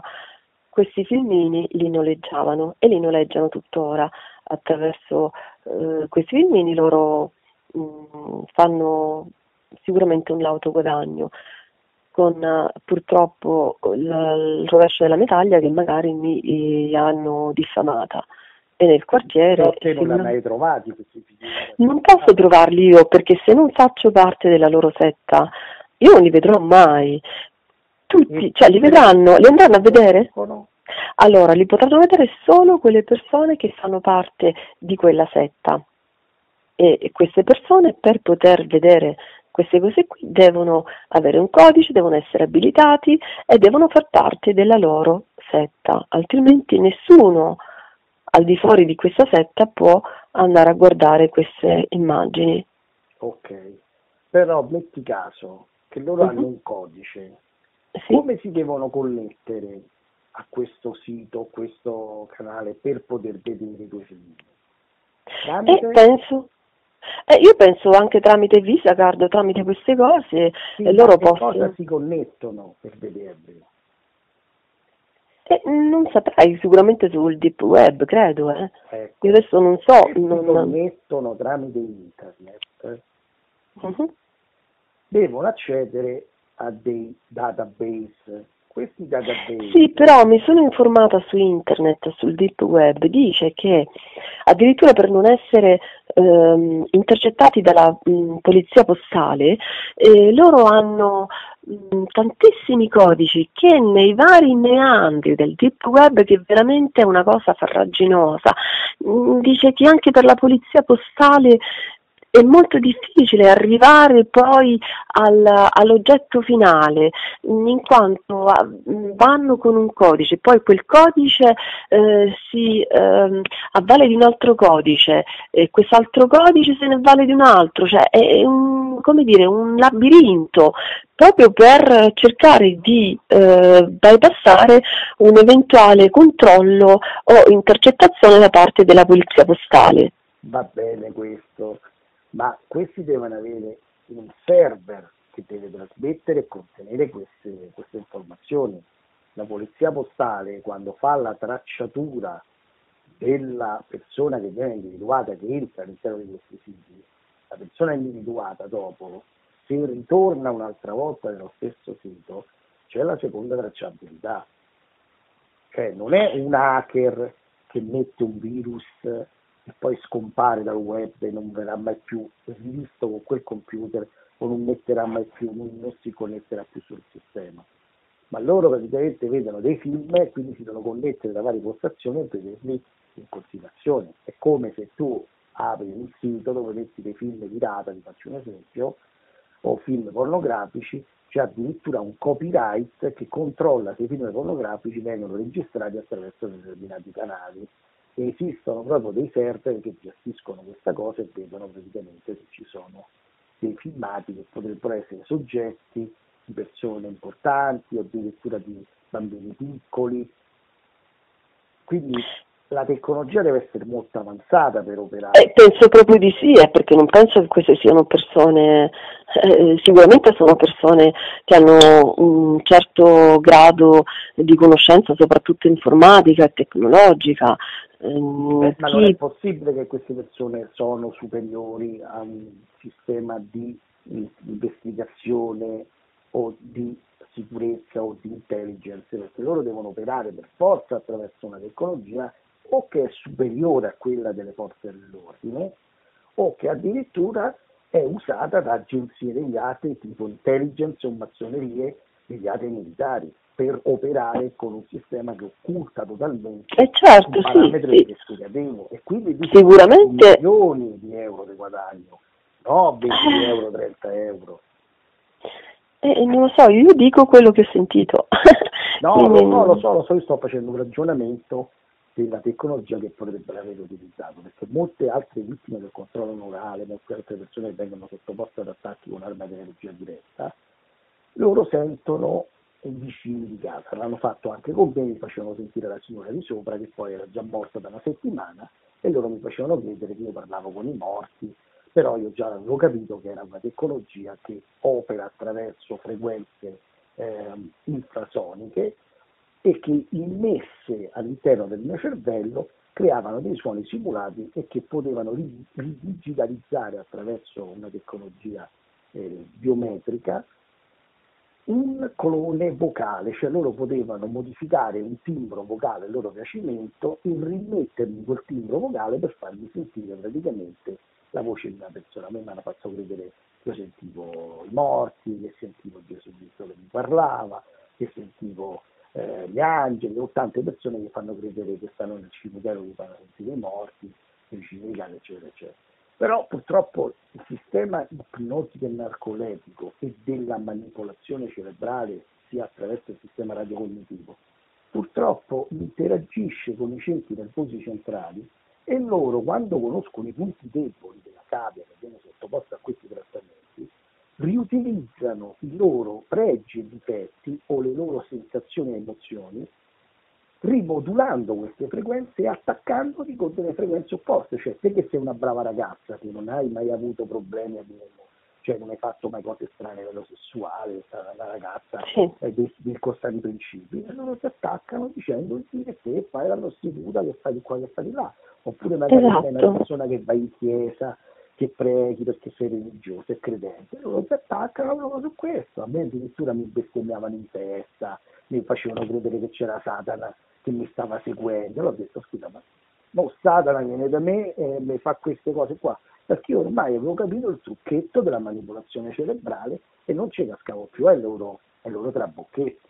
questi filmini li noleggiavano e li noleggiano tuttora attraverso eh, questi filmini loro mh, mm, fanno sicuramente un lauto guadagno con uh, purtroppo il, il, rovescio della medaglia che magari mi eh, hanno diffamata e nel quartiere. Te non l'hai mai trovati questi figli? Non posso trovarli io perché se non faccio parte della loro setta, io non li vedrò mai. Tutti, E- cioè li vedranno, li andranno a vedere? Allora, li potranno vedere solo quelle persone che fanno parte di quella setta. E queste persone per poter vedere queste cose qui devono avere un codice, devono essere abilitati e devono far parte della loro setta, altrimenti nessuno al di fuori di questa setta può andare a guardare queste immagini. Ok. Però metti caso che loro Mhm. hanno un codice. Sì? Come si devono connettere a questo sito, questo canale per poter vedere i tuoi film? E penso, eh, io penso anche tramite Visa Card, tramite queste cose, Sì, e ma loro che cosa possono. si connettono per vederli? Eh, non saprei, sicuramente sul deep web, credo. Eh. Ecco. Io adesso non so. Si non- connettono tramite internet, Mhm. devono accedere a dei database. Questi database Sì, però mi sono informata su internet, sul deep web, dice che addirittura per non essere ehm, intercettati dalla mh, polizia postale, eh, loro hanno mh, tantissimi codici che nei vari meandri del deep web, che veramente è una cosa farraginosa, mh, dice che anche per la polizia postale è molto difficile arrivare poi al- all'oggetto finale, mh, in quanto ah, mh, vanno con un codice, poi quel codice eh, si ehm, avvale di un altro codice e quest'altro codice se ne avvale di un altro, cioè è un, come dire, un labirinto proprio per cercare di eh, bypassare un eventuale controllo o intercettazione da parte della polizia postale. va bene questo, ma questi devono avere un server che deve trasmettere e contenere queste, queste informazioni. La polizia postale quando fa la tracciatura della persona che viene individuata, che entra all'interno di questi siti, la persona individuata dopo, se ritorna un'altra volta nello stesso sito, c'è la seconda tracciabilità. Cioè non è un hacker che mette un virus e poi scompare dal web e non verrà mai più rivisto con quel computer o non metterà mai più, non, non si connetterà più sul sistema. Ma loro praticamente vedono dei film e quindi si devono connettere da varie postazioni e vederli in continuazione. È come se tu apri un sito dove metti dei film pirata, ti faccio un esempio, o film pornografici, c'è addirittura un copyright che controlla se i film pornografici vengono registrati attraverso determinati canali. Esistono proprio dei server che gestiscono questa cosa e vedono praticamente se ci sono dei filmati che potrebbero essere soggetti di persone importanti o addirittura di bambini piccoli. Quindi la tecnologia deve essere molto avanzata per operare. Eh, penso proprio di sì, eh, perché non penso che queste siano persone, eh, sicuramente sono persone che hanno un certo grado di conoscenza, soprattutto informatica e tecnologica. Ehm, Eh, ma non chi- è possibile che queste persone sono superiori a un sistema di in- investigazione o di sicurezza o di intelligence, perché loro devono operare per forza attraverso una tecnologia o che è superiore a quella delle forze dell'ordine o che addirittura è usata da agenzie degli altri tipo intelligence o massonerie degli altri militari per operare con un sistema che occulta totalmente Eh, certo, un sì, parametro sì. investigativo e quindi di Sicuramente- milioni di euro di guadagno, no 20 euro, 30 euro. Eh, non lo so, io dico quello che ho sentito. No, *laughs* Quindi- lo so, lo so, lo so, io sto facendo un ragionamento della tecnologia che potrebbe aver utilizzato, perché molte altre vittime del controllo neurale, molte altre persone che vengono sottoposte ad attacchi con arma di energia diretta, loro sentono i vicini di casa. L'hanno fatto anche con me, mi facevano sentire la signora di sopra che poi era già morta da una settimana e loro mi facevano credere che io parlavo con i morti, però io già avevo capito che era una tecnologia che opera attraverso frequenze ehm, infrasoniche e che immesse all'interno del mio cervello creavano dei suoni simulati e che potevano digitalizzare attraverso una tecnologia eh, biometrica un clone vocale, cioè loro potevano modificare un timbro vocale al loro piacimento e rimettergli quel timbro vocale per fargli sentire praticamente la voce di una persona. A me mi hanno fatto credere che io sentivo i morti, che sentivo Gesù Cristo che mi parlava, che sentivo eh, gli angeli o tante persone che fanno credere che stanno nel cimitero che fanno sentire i morti, vicino ai eccetera, eccetera. Però purtroppo il sistema ipnotico e narcoletico e della manipolazione cerebrale, sia attraverso il sistema radiocognitivo, purtroppo interagisce con i centri nervosi centrali e loro, quando conoscono i punti deboli della cavia che viene sottoposta a questi trattamenti, riutilizzano i loro pregi e difetti o le loro sensazioni e emozioni rimodulando queste frequenze e attaccandoli con delle frequenze opposte, cioè te che sei una brava ragazza, che non hai mai avuto problemi a cioè non hai fatto mai cose strane a livello sessuale, una ragazza sì. eh, dei, dei costati principi, e loro si attaccano dicendo che te fai la prostituta, che fai di qua, che fai di là, oppure magari esatto. sei una persona che va in chiesa, che preghi perché sei religioso e credente, loro si attaccano proprio su questo, a me addirittura mi bestemmiavano in testa, mi facevano credere che c'era Satana che mi stava seguendo. Allora ho detto, scusa, ma no, Satana viene da me e mi fa queste cose qua, perché io ormai avevo capito il trucchetto della manipolazione cerebrale e non ci cascavo più ai loro, ai loro trabocchetti.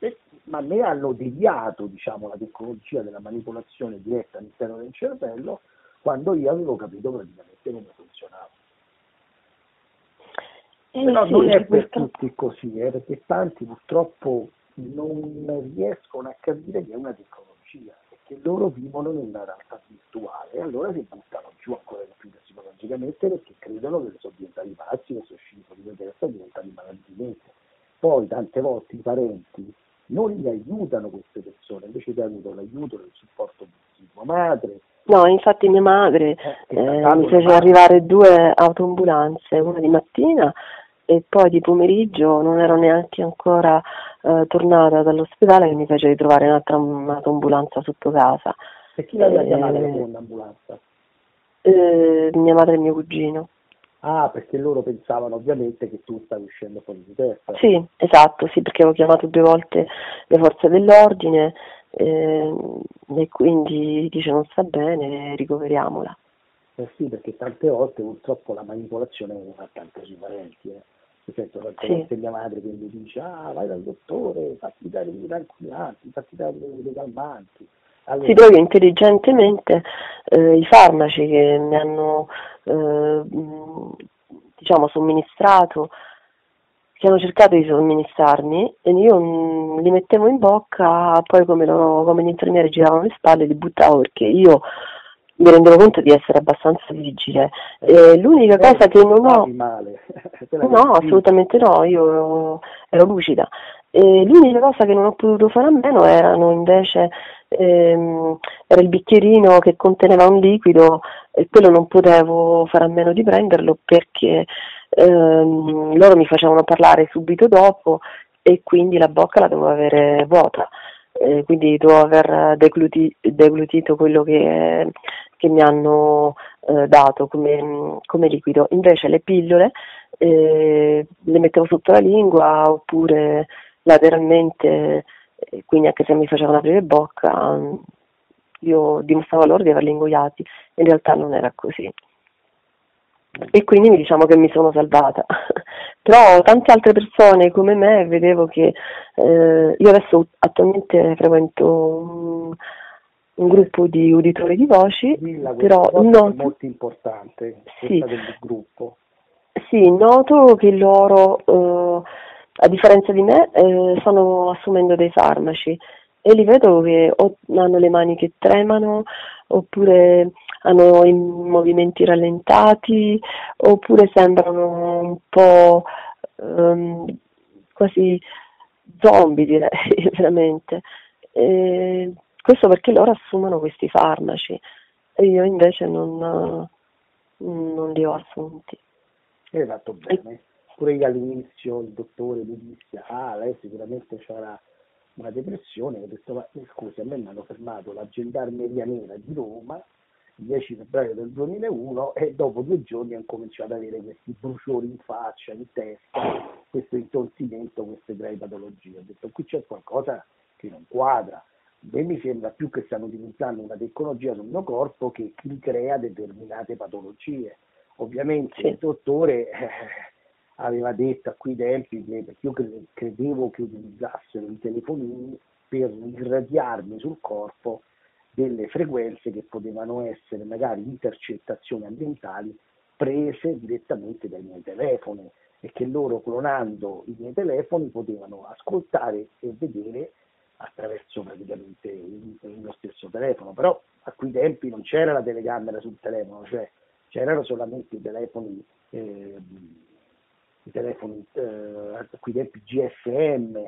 E, ma a me hanno deviato diciamo, la tecnologia della manipolazione diretta all'interno del cervello quando io avevo capito praticamente come funzionava. Eh, Però sì, non è per tutti così, eh, perché tanti purtroppo non riescono a capire che è una tecnologia e che loro vivono una realtà virtuale e allora si buttano giù ancora di più psicologicamente perché credono che sono diventati pazzi, che sono usciti fuori di testa, diventati malati Poi tante volte i parenti non li aiutano queste persone, invece di avuto l'aiuto del supporto di madre. No, infatti mia madre eh, eh, mi fece arrivare due autoambulanze, una di mattina e poi di pomeriggio non ero neanche ancora eh, tornata dall'ospedale che mi fece ritrovare un'altra un'autoambulanza sotto casa. E chi l'aveva chiamata la seconda ambulanza? Eh, mia madre e mio cugino. Ah, perché loro pensavano ovviamente che tu stavi uscendo fuori di testa. Sì, esatto, sì, perché avevo chiamato due volte le forze dell'ordine eh, e quindi dice non sta bene, ricoveriamola. Eh sì, perché tante volte purtroppo la manipolazione viene fatta anche sui parenti. Eh sento tante sì. volte mia madre che mi dice ah vai dal dottore, fatti dare i tranquillanti, fatti dare dei calmanti. Allora, si trovi intelligentemente eh, i farmaci che mi hanno eh, diciamo somministrato che hanno cercato di somministrarmi e io mh, li mettevo in bocca, poi come, loro, come gli infermieri giravano le spalle li buttavo perché io mi rendevo conto di essere abbastanza vigile. Eh, l'unica cosa che non ho... *laughs* no, assolutamente no, io ero lucida. E l'unica cosa che non ho potuto fare a meno erano invece ehm, era il bicchierino che conteneva un liquido e quello non potevo fare a meno di prenderlo perché ehm, loro mi facevano parlare subito dopo e quindi la bocca la dovevo avere vuota. Eh, quindi dovevo aver degluti, deglutito quello che, che mi hanno eh, dato come, come, liquido. Invece le pillole eh, le mettevo sotto la lingua oppure lateralmente, eh, quindi anche se mi facevano aprire bocca, io dimostravo loro di averli ingoiati, in realtà non era così. E quindi diciamo che mi sono salvata. *laughs* Però tante altre persone come me vedevo che eh, io adesso attualmente frequento un, un gruppo di uditori di voci, Villa, però noto, è molto importante sì, del gruppo. Sì, noto che loro, eh, a differenza di me, eh, stanno assumendo dei farmaci e li vedo che o hanno le mani che tremano, oppure hanno i movimenti rallentati, oppure sembrano un po' um, quasi zombie direi, *laughs* veramente. E questo perché loro assumono questi farmaci e io invece non, non li ho assunti. Hai fatto bene. Pure io all'inizio il dottore mi disse, ah, lei sicuramente avrà una depressione, ho detto, ma scusi, a me mi hanno fermato la gendarmeria nera di Roma il 10 febbraio del 2001 e dopo due giorni ho cominciato ad avere questi bruciori in faccia, in testa, questo intonsimento, queste gravi patologie. Ho detto qui c'è qualcosa che non quadra. Me mi sembra più che stanno utilizzando una tecnologia sul mio corpo che mi crea determinate patologie. Ovviamente sì. il dottore eh, aveva detto a quei tempi che io credevo che utilizzassero i telefonini per irradiarmi sul corpo delle frequenze che potevano essere magari intercettazioni ambientali prese direttamente dai miei telefoni e che loro clonando i miei telefoni potevano ascoltare e vedere attraverso praticamente mio stesso telefono, però a quei tempi non c'era la telecamera sul telefono, cioè c'erano solamente i telefoni, eh, i telefoni eh, a quei tempi GSM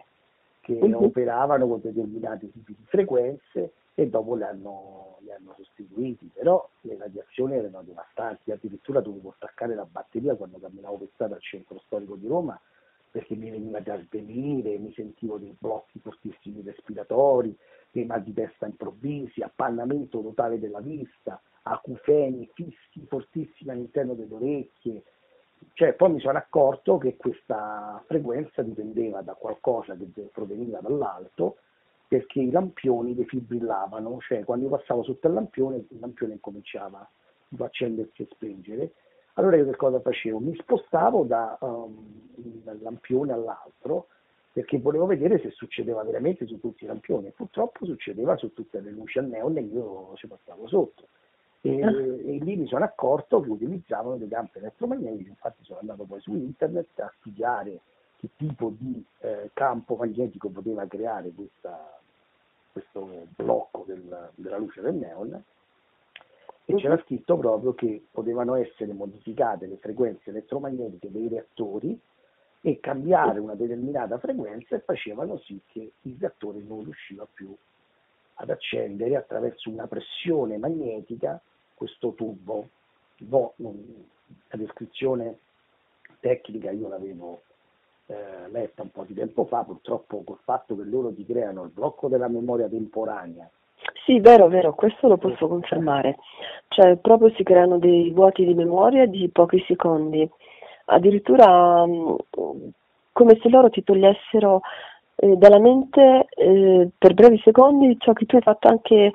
che uh-huh. operavano con determinati tipi di frequenze e dopo li hanno, li hanno, sostituiti, però le radiazioni erano devastanti, addirittura dovevo staccare la batteria quando camminavo per strada al centro storico di Roma perché mi veniva da svenire, mi sentivo dei blocchi fortissimi respiratori, dei mal di testa improvvisi, appannamento totale della vista, acufeni fissi fortissimi all'interno delle orecchie, cioè, poi mi sono accorto che questa frequenza dipendeva da qualcosa che proveniva dall'alto perché i lampioni defibrillavano, cioè quando io passavo sotto il lampione, il lampione incominciava a accendersi e spengere. Allora io che cosa facevo? Mi spostavo da um, un lampione all'altro perché volevo vedere se succedeva veramente su tutti i lampioni. Purtroppo succedeva su tutte le luci a neon e io ci passavo sotto. E, ah. e, lì mi sono accorto che utilizzavano dei campi elettromagnetici, infatti sono andato poi su internet a studiare che tipo di eh, campo magnetico poteva creare questa, questo blocco del, della luce del neon e c'era mhm. scritto proprio che potevano essere modificate le frequenze elettromagnetiche dei reattori e cambiare una determinata frequenza e facevano sì che il reattore non riusciva più ad accendere attraverso una pressione magnetica questo tubo. Boh, la descrizione tecnica io l'avevo eh, letta un po' di tempo fa, purtroppo col fatto che loro ti creano il blocco della memoria temporanea. Sì, vero, vero, questo lo posso confermare. Cioè, proprio si creano dei vuoti di memoria di pochi secondi. Addirittura mm, come se loro ti togliessero eh, dalla mente eh, per brevi secondi ciò che tu hai fatto anche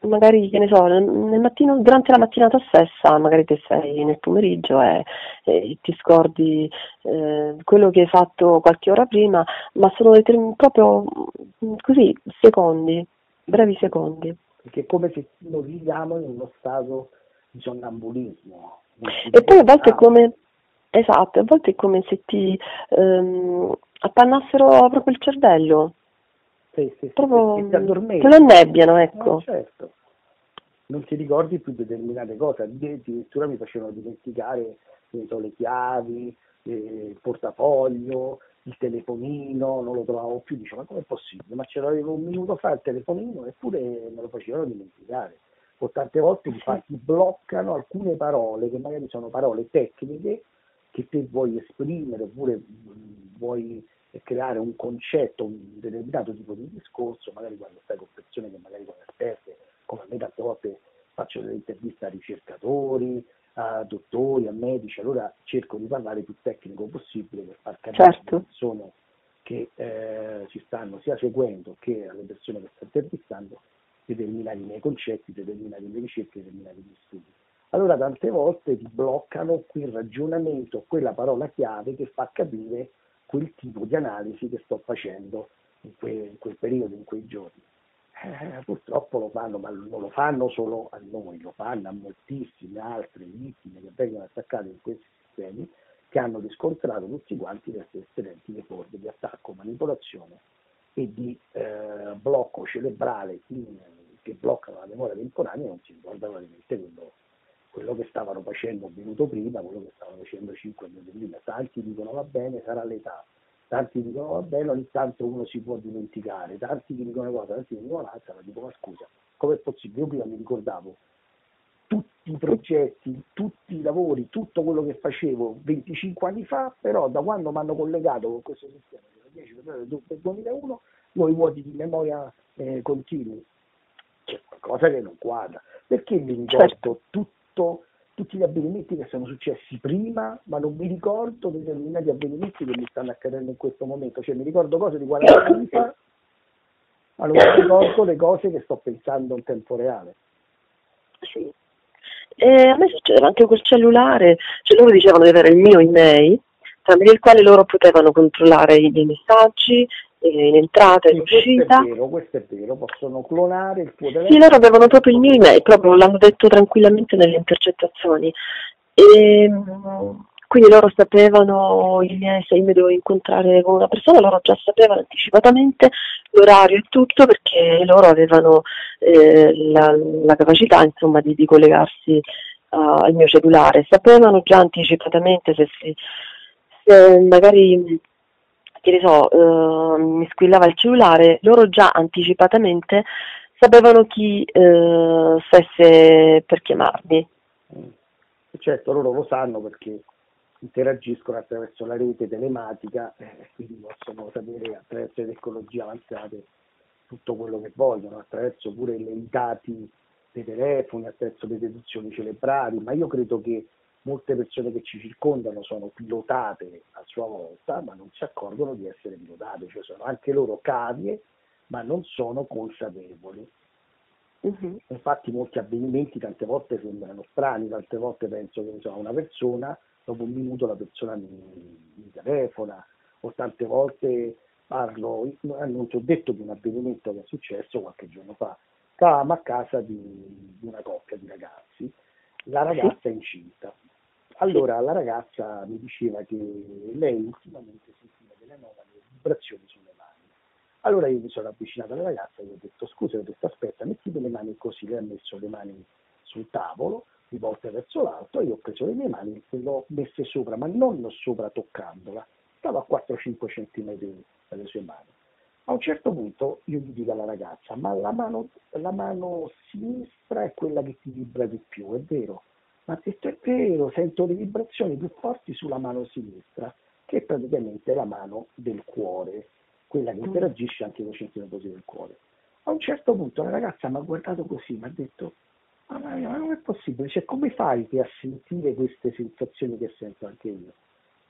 magari che ne so, nel mattino, durante la mattinata stessa, magari te sei nel pomeriggio e, e ti scordi eh, quello che hai fatto qualche ora prima, ma sono determin- proprio mm, così, secondi, brevi secondi. Perché è come se noi viviamo in uno stato di sonnambulismo. E poi a volte è come, esatto, a volte è come se ti ehm, appannassero proprio il cervello sì, sì, proprio te lo annebbiano, ecco. Eh, certo. Non ti ricordi più determinate cose, addirittura mi facevano dimenticare so, le chiavi, eh, il portafoglio, il telefonino, non lo trovavo più, dicevo ma com'è possibile? Ma ce l'avevo un minuto fa il telefonino eppure me lo facevano dimenticare. O tante volte infatti bloccano alcune parole che magari sono parole tecniche che te vuoi esprimere oppure vuoi e creare un concetto, un determinato tipo di discorso, magari quando stai con persone che magari sono esperte, come a me tante volte faccio delle interviste a ricercatori, a dottori, a medici, allora cerco di parlare più tecnico possibile per far capire certo. alle persone che eh, ci stanno sia seguendo che alle persone che sto intervistando determinati miei concetti, determinate mie ricerche, determinati miei studi. Allora tante volte ti bloccano quel ragionamento, quella parola chiave che fa capire quel tipo di analisi che sto facendo in, que, in quel periodo, in quei giorni. Eh, purtroppo lo fanno, ma non lo fanno solo a noi, lo fanno a moltissime altre vittime che vengono attaccate in questi sistemi che hanno riscontrato tutti quanti le stesse identiche forme di attacco, manipolazione e di eh, blocco cerebrale in, che bloccano la memoria temporanea e non si ricordano veramente quello quello che stavano facendo un minuto prima, quello che stavano facendo cinque minuti prima. Tanti dicono va bene, sarà l'età, tanti dicono va bene, ogni tanto uno si può dimenticare, tanti dicono una cosa, tanti dicono l'altra, ma dico ma scusa, com'è possibile? Io prima mi ricordavo tutti i progetti, tutti i lavori, tutto quello che facevo 25 anni fa, però da quando mi hanno collegato con questo sistema, del 10 febbraio del 2001, ho i vuoti di memoria eh, continui. Cioè, qualcosa che non quadra. Perché mi ricordo certo. Tutto, tutti gli avvenimenti che sono successi prima, ma non mi ricordo determinati avvenimenti che mi stanno accadendo in questo momento. Cioè mi ricordo cose di 40 anni fa, ma non mi ricordo le cose che sto pensando in tempo reale. Sì. E a me succedeva anche quel cellulare, cioè loro dicevano di avere il mio email, tramite il quale loro potevano controllare i miei messaggi, in entrata e in uscita. Questo è vero, questo è vero, possono clonare il tuo telefono. Sì, loro avevano proprio il mio email, proprio l'hanno detto tranquillamente nelle intercettazioni. E, ehm, quindi loro sapevano i miei, se io mi dovevo incontrare con una persona, loro già sapevano anticipatamente l'orario e tutto perché loro avevano eh, la, la, capacità insomma, di, di collegarsi uh, al mio cellulare, sapevano già anticipatamente se, se magari che ne so, eh, mi squillava il cellulare, loro già anticipatamente sapevano chi eh, stesse per chiamarmi. Mm. Certo, loro lo sanno perché interagiscono attraverso la rete telematica e eh, quindi possono sapere attraverso le tecnologie avanzate tutto quello che vogliono, attraverso pure i dati dei telefoni, attraverso le deduzioni cerebrali, ma io credo che molte persone che ci circondano sono pilotate a sua volta, ma non si accorgono di essere pilotate, cioè sono anche loro cavie, ma non sono consapevoli. Uh-huh. Infatti molti avvenimenti tante volte sembrano strani, tante volte penso che so, a una persona, dopo un minuto la persona mi, mi telefona, o tante volte parlo, non ti ho detto di un avvenimento che è successo qualche giorno fa, stavamo a casa di, di una coppia di ragazzi, la ragazza è incinta, allora la ragazza mi diceva che lei ultimamente sentiva delle nuove vibrazioni sulle mani. Allora io mi sono avvicinato alla ragazza e gli ho detto scusa, ho detto aspetta, metti le mani così, lei ha messo le mani sul tavolo, rivolte verso l'alto, io ho preso le mie mani e le ho messe sopra, ma non sopra toccandola, stavo a 4-5 cm dalle sue mani. A un certo punto io gli dico alla ragazza, ma la mano, la mano sinistra è quella che ti vibra di più, è vero? Ma ha detto è vero, sento le vibrazioni più forti sulla mano sinistra, che è praticamente la mano del cuore, quella che mm. interagisce anche con i centri nervosi del cuore. A un certo punto la ragazza mi ha guardato così, mi ha detto, ma, ma non è possibile, cioè come fai a sentire queste sensazioni che sento anche io?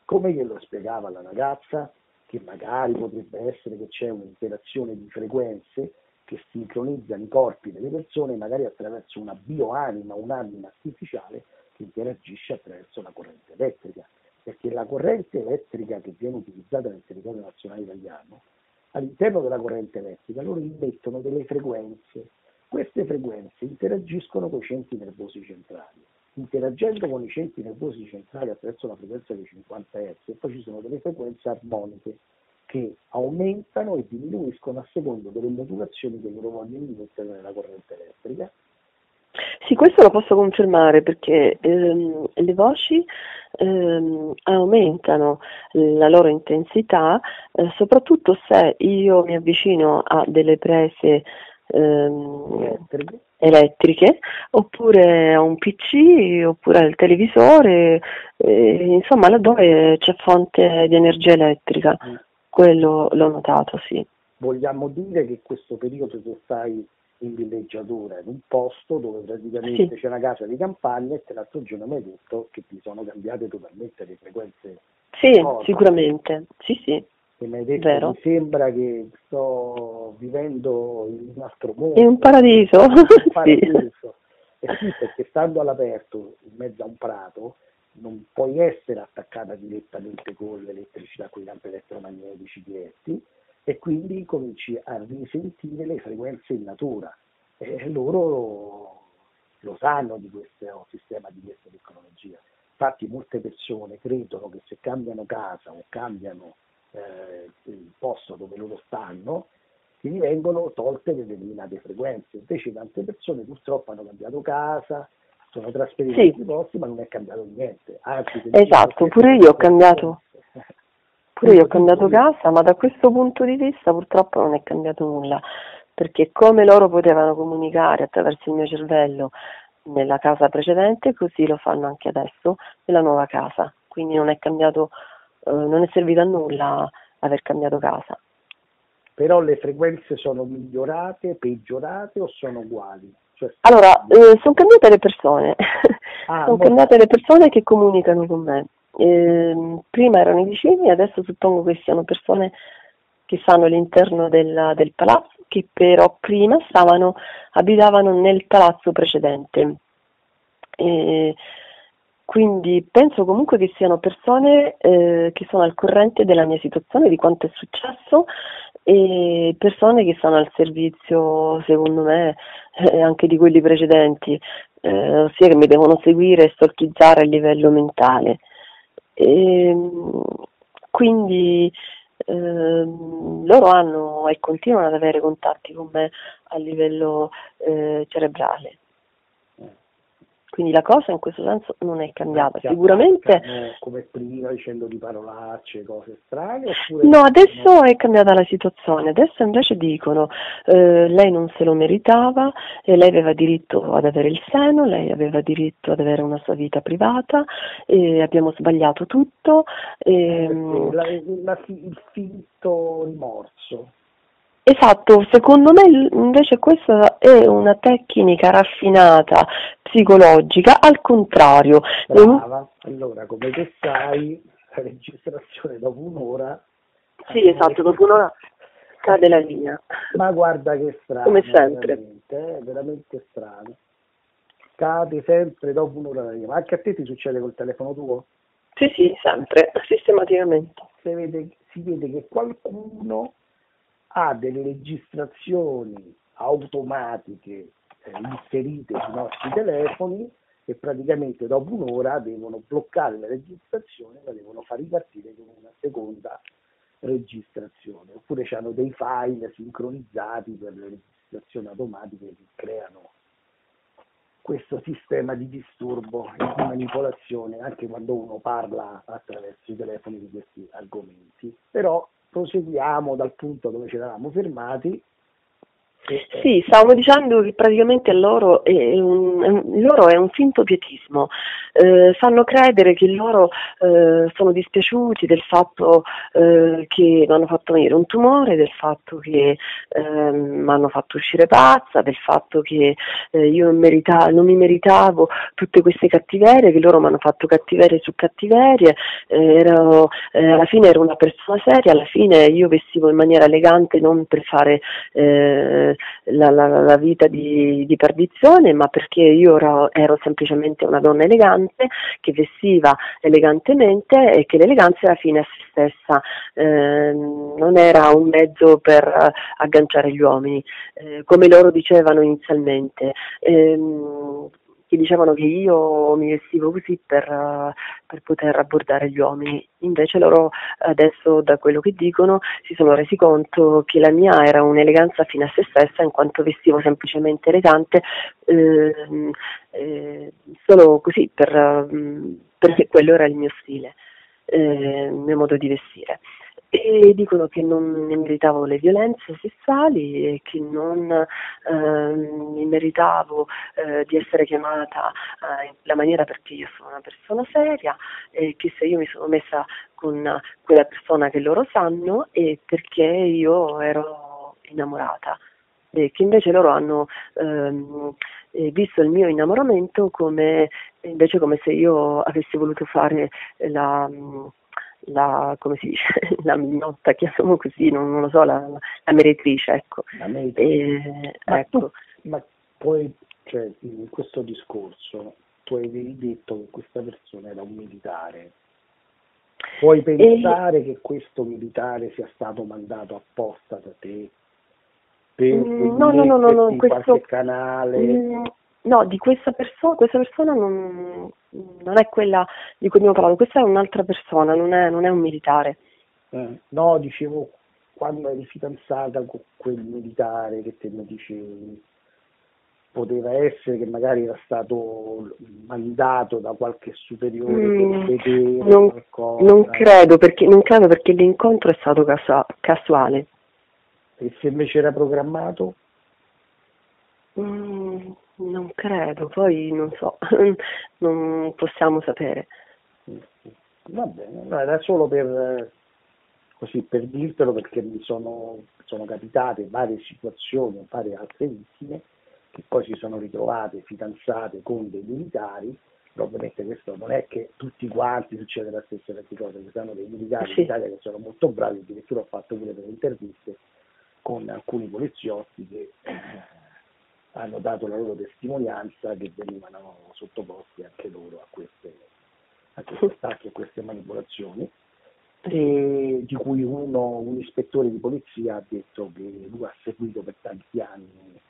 Come glielo spiegava la ragazza, che magari potrebbe essere che c'è un'interazione di frequenze che sincronizzano i corpi delle persone magari attraverso una bioanima, un'anima artificiale che interagisce attraverso la corrente elettrica, perché la corrente elettrica che viene utilizzata nel territorio nazionale italiano, all'interno della corrente elettrica loro immettono delle frequenze, queste frequenze interagiscono con i centri nervosi centrali, interagendo con i centri nervosi centrali attraverso la frequenza di 50 Hz e poi ci sono delle frequenze armoniche che aumentano e diminuiscono a seconda delle modulazioni che loro vogliono immettere nella corrente elettrica. Sì, questo lo posso confermare perché ehm, le voci ehm, aumentano la loro intensità, eh, soprattutto se io mi avvicino a delle prese ehm, elettriche, oppure a un PC, oppure al televisore, eh, insomma laddove c'è fonte di energia elettrica. Mm quello l'ho notato, sì. Vogliamo dire che questo periodo tu stai in villeggiatura, in un posto dove praticamente sì. c'è una casa di campagna e te l'altro giorno mi hai detto che ti sono cambiate totalmente le frequenze. Sì, nota. sicuramente, sì sì. E mi hai detto Vero. mi sembra che sto vivendo in un altro mondo. In un paradiso. In un *laughs* paradiso. sì. E sì, perché stando all'aperto, in mezzo a un prato, non puoi essere attaccata direttamente con l'elettricità, con i campi elettromagnetici diretti e quindi cominci a risentire le frequenze in natura e loro lo, sanno di questo sistema, di questa tecnologia. Infatti molte persone credono che se cambiano casa o cambiano eh, il posto dove loro stanno, gli vengono tolte determinate frequenze. Invece tante persone purtroppo hanno cambiato casa, sono trasferiti sì. posti ma non è cambiato niente. Anzi, esatto, pure io ho cambiato. *laughs* Pure io ho cambiato casa, ma da questo punto di vista purtroppo non è cambiato nulla, perché come loro potevano comunicare attraverso il mio cervello nella casa precedente, così lo fanno anche adesso nella nuova casa. Quindi non è cambiato, eh, non è servito a nulla aver cambiato casa. però le frequenze sono migliorate, peggiorate o sono uguali? Cioè, allora, eh, sono cambiate le persone, ah, *laughs* sono cambiate le persone che comunicano con me. Eh, prima erano i vicini, adesso suppongo che siano persone che stanno all'interno del, del palazzo, che però prima stavano, abitavano nel palazzo precedente. E quindi penso comunque che siano persone eh, che sono al corrente della mia situazione, di quanto è successo e persone che stanno al servizio, secondo me, eh, anche di quelli precedenti, eh, ossia che mi devono seguire e stalkizzare a livello mentale. E, quindi ehm, loro hanno e continuano ad avere contatti con me a livello eh, cerebrale. Quindi la cosa in questo senso non è cambiata. Sicuramente. Come prima dicendo di parolacce, cose strane? no, adesso è cambiata la situazione. Adesso invece dicono eh, lei non se lo meritava, e lei aveva diritto ad avere il seno, lei aveva diritto ad avere una sua vita privata, e abbiamo sbagliato tutto. E, ehm, la, la, il finto rimorso. Esatto, secondo me invece questa è una tecnica raffinata, psicologica, al contrario. Brava, allora come te sai, la registrazione dopo un'ora... Sì, esatto, dopo un'ora cade la linea. Ma guarda che strano. Come sempre. Veramente, eh, veramente strano. Cade sempre dopo un'ora la linea. Ma anche a te ti succede col telefono tuo? Sì, sì, sempre, *laughs* sistematicamente. Si vede, si vede che qualcuno ha delle registrazioni automatiche eh, inserite sui nostri telefoni e praticamente dopo un'ora devono bloccare la registrazione e la devono far ripartire con una seconda registrazione. Oppure hanno dei file sincronizzati per le registrazioni automatiche che creano questo sistema di disturbo e di manipolazione anche quando uno parla attraverso i telefoni di questi argomenti. Però proseguiamo dal punto dove ci eravamo fermati sì, stavamo dicendo che praticamente loro è un, loro è un finto pietismo, eh, fanno credere che loro eh, sono dispiaciuti del fatto eh, che mi hanno fatto venire un tumore, del fatto che ehm, mi hanno fatto uscire pazza, del fatto che eh, io merita- non, mi meritavo tutte queste cattiverie, che loro mi hanno fatto cattiverie su cattiverie, eh, ero, eh, alla fine ero una persona seria, alla fine io vestivo in maniera elegante non per fare la, la, la vita di, di, perdizione, ma perché io ero, ero, semplicemente una donna elegante che vestiva elegantemente e che l'eleganza era fine a se stessa, eh, non era un mezzo per agganciare gli uomini, eh, come loro dicevano inizialmente. Eh, che dicevano che io mi vestivo così per, per, poter abbordare gli uomini. Invece loro adesso, da quello che dicono, si sono resi conto che la mia era un'eleganza fine a se stessa, in quanto vestivo semplicemente elegante, eh, eh, solo così, per, perché quello era il mio stile, eh, il mio modo di vestire e dicono che non mi meritavo le violenze sessuali e che non eh, meritavo eh, di essere chiamata eh, in quella maniera perché io sono una persona seria e che se io mi sono messa con quella persona che loro sanno è perché io ero innamorata. E che invece loro hanno ehm, visto il mio innamoramento come come se io avessi voluto fare la la, come si dice, *laughs* la mignotta, chiamiamo così, non, non lo so, la, la meretrice, ecco. La meretrice. E, ma, ecco. Tu, ma poi, cioè, in questo discorso, tu avevi detto che questa persona era un militare. Puoi pensare e... che questo militare sia stato mandato apposta da te per mm, no, no, no, no, no, questo... qualche canale? Mm, no, di questa persona, questa persona non, non, è quella di cui abbiamo parlato, questa è un'altra persona, non è, non è un militare. Eh, no, dicevo, quando eri fidanzata con quel militare che te ne dicevi, poteva essere che magari era stato mandato da qualche superiore mm, per vedere non, qualcosa. Non credo, perché, non credo perché l'incontro è stato casa, casuale. E se invece era programmato? Mm, non credo, poi non so, *laughs* non possiamo sapere. Va bene, no, era solo per così per dirtelo perché mi sono, sono capitate varie situazioni, varie altre vittime che poi si sono ritrovate fidanzate con dei militari, ovviamente questo non è che tutti quanti succede la stessa cosa, ci sono dei militari sì. in Italia che sono molto bravi, addirittura ho fatto pure delle interviste con alcuni poliziotti che hanno dato la loro testimonianza che venivano sottoposti anche loro a questi attacchi, a queste manipolazioni e di cui uno, un ispettore di polizia ha detto che lui ha seguito per tanti anni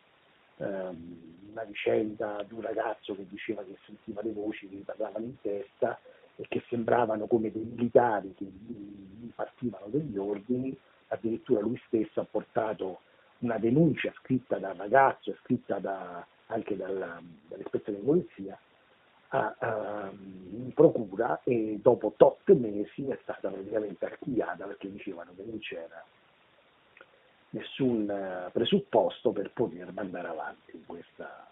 ehm, una vicenda di un ragazzo che diceva che sentiva le voci che gli parlavano in testa e che sembravano come dei militari che gli partivano degli ordini, addirittura lui stesso ha portato una denuncia scritta dal ragazzo scritta da, anche dalla, dall'ispezione di polizia a, a, in procura e dopo tot mesi è stata praticamente archiviata perché dicevano che non c'era nessun eh, presupposto per poter mandare avanti questa,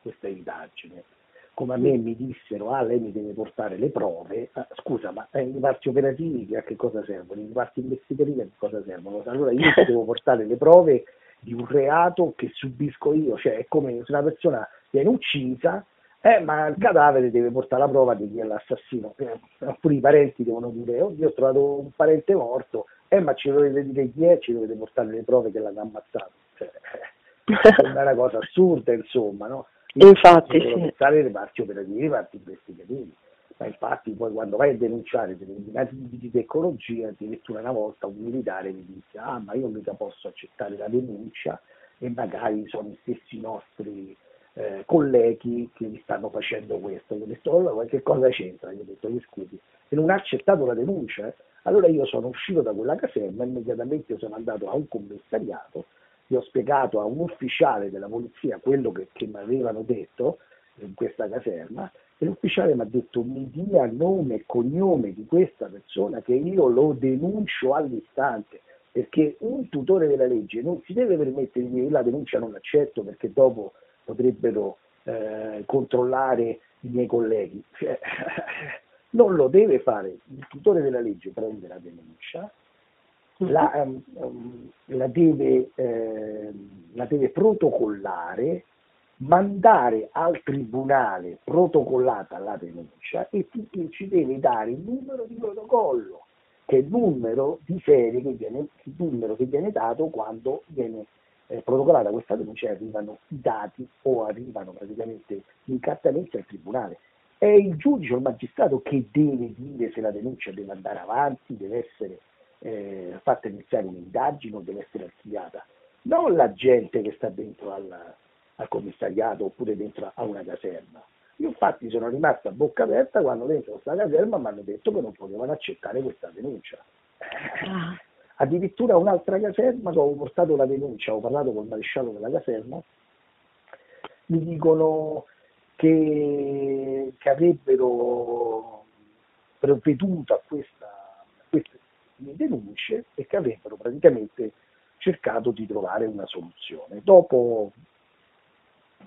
questa indagine. Come a me mi dissero, ah lei mi deve portare le prove, ah, scusa ma eh, i parti operativi a che cosa servono? I parti investigativi a che cosa servono? Allora io devo portare le prove di un reato che subisco io, cioè è come se una persona viene uccisa eh, ma il cadavere deve portare la prova di chi è l'assassino. Eh, oppure i parenti devono dire, oddio ho trovato un parente morto, eh, ma ci dovete dire chi è, ci dovete portare le prove che l'hanno ammazzato. Cioè, eh, *laughs* è una cosa assurda, insomma, no? Infatti, sì. pensare le parti operative, le parti investigativi. Ma infatti poi quando vai a denunciare determinati tipi di tecnologia, addirittura una volta un militare mi disse, ah ma io mica posso accettare la denuncia e magari sono gli stessi nostri eh, colleghi che mi stanno facendo questo. Gli ho detto, allora che cosa c'entra? Gli ho detto, mi scusi, e non ha accettato la denuncia, eh? allora io sono uscito da quella caserma, immediatamente sono andato a un commissariato, gli ho spiegato a un ufficiale della polizia quello che, che mi avevano detto in questa caserma e l'ufficiale mi ha detto mi dia nome e cognome di questa persona che io lo denuncio all'istante perché un tutore della legge non si deve permettere di dire la denuncia non l'accetto perché dopo potrebbero eh, controllare i miei colleghi. Cioè, *laughs* non lo deve fare, il tutore della legge prende la denuncia, la, um, la, deve, eh, la deve protocollare, mandare al tribunale protocollata la denuncia e ci deve dare il numero di protocollo, che è il numero di serie che viene, il numero che viene dato quando viene eh, protocollata questa denuncia arrivano i dati o arrivano praticamente gli incartamenti al tribunale. È il giudice o il magistrato che deve dire se la denuncia deve andare avanti, deve essere eh, fatta iniziare un'indagine o deve essere archiviata, non la gente che sta dentro al, al commissariato oppure dentro a una caserma. Io infatti sono rimasto a bocca aperta quando dentro questa caserma mi hanno detto che non potevano accettare questa denuncia. Ah. Addirittura un'altra caserma, dove ho portato la denuncia, ho parlato con il maresciallo della caserma, mi dicono che, che avrebbero provveduto a, questa, a queste denunce e che avrebbero praticamente cercato di trovare una soluzione. Dopo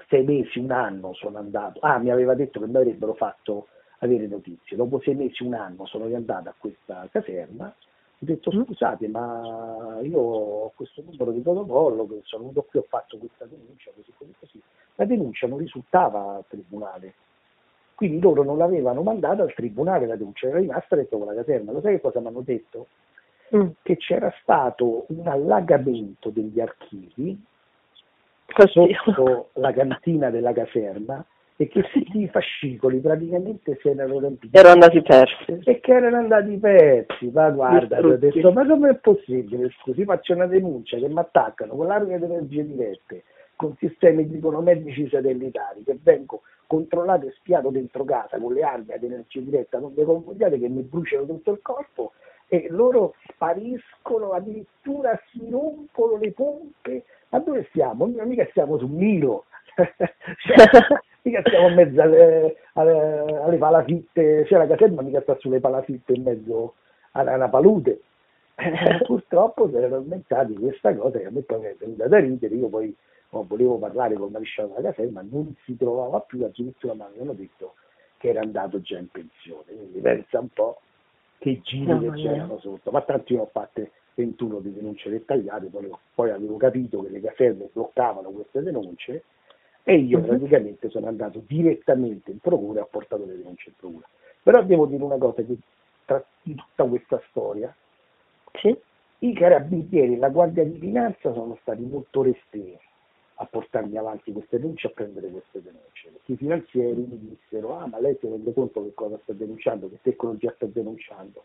sei mesi, un anno sono andato, ah mi aveva detto che mi avrebbero fatto avere notizie, dopo sei mesi, un anno sono riandato a questa caserma. Ho detto scusate ma io ho questo numero di protocollo che sono venuto qui ho fatto questa denuncia così così così. La denuncia non risultava al tribunale. Quindi loro non l'avevano mandata al tribunale la denuncia era rimasta dentro quella caserma lo sai che cosa mi hanno detto? Mm. che c'era stato un allagamento degli archivi sotto la cantina della caserma e che tutti i fascicoli praticamente si erano riempiti. Erano andati persi. E che erano andati persi, ma guarda, ho detto, ma come è possibile? Scusi, faccio una denuncia che mi attaccano con l'armi di energie dirette, con sistemi dicono medici satellitari, che vengo controllato e spiato dentro casa con le armi ad energia diretta, non vi confondiate che mi bruciano tutto il corpo e loro spariscono, addirittura si rompono le pompe. Ma dove stiamo? Noi mica stiamo su Milo. *laughs* cioè, mica stiamo in mezzo alle, alle, alle palafitte, cioè la caserma mica sta sulle palafitte in mezzo a una palude. Eh, *laughs* purtroppo si erano inventati questa cosa che a me poi mi è venuta da ridere, io poi oh, volevo parlare con il maresciallo della caserma, non si trovava più, addirittura mi avevano detto che era andato già in pensione, quindi pensa un po'. Che giri No, che c'erano sotto, ma tanto io ho fatte 21 di denunce dettagliate, poi, poi avevo capito che le caserme bloccavano queste denunce e io Mhm. praticamente sono andato direttamente in procura e ho portato le denunce in procura. Però devo dire una cosa, che tra di tutta questa storia, Sì? i carabinieri e la Guardia di Finanza sono stati molto restri a portarmi avanti queste denunce a prendere queste denunce. Perché i finanzieri mi dissero, ah ma lei si rende conto che cosa sta denunciando, che tecnologia sta denunciando.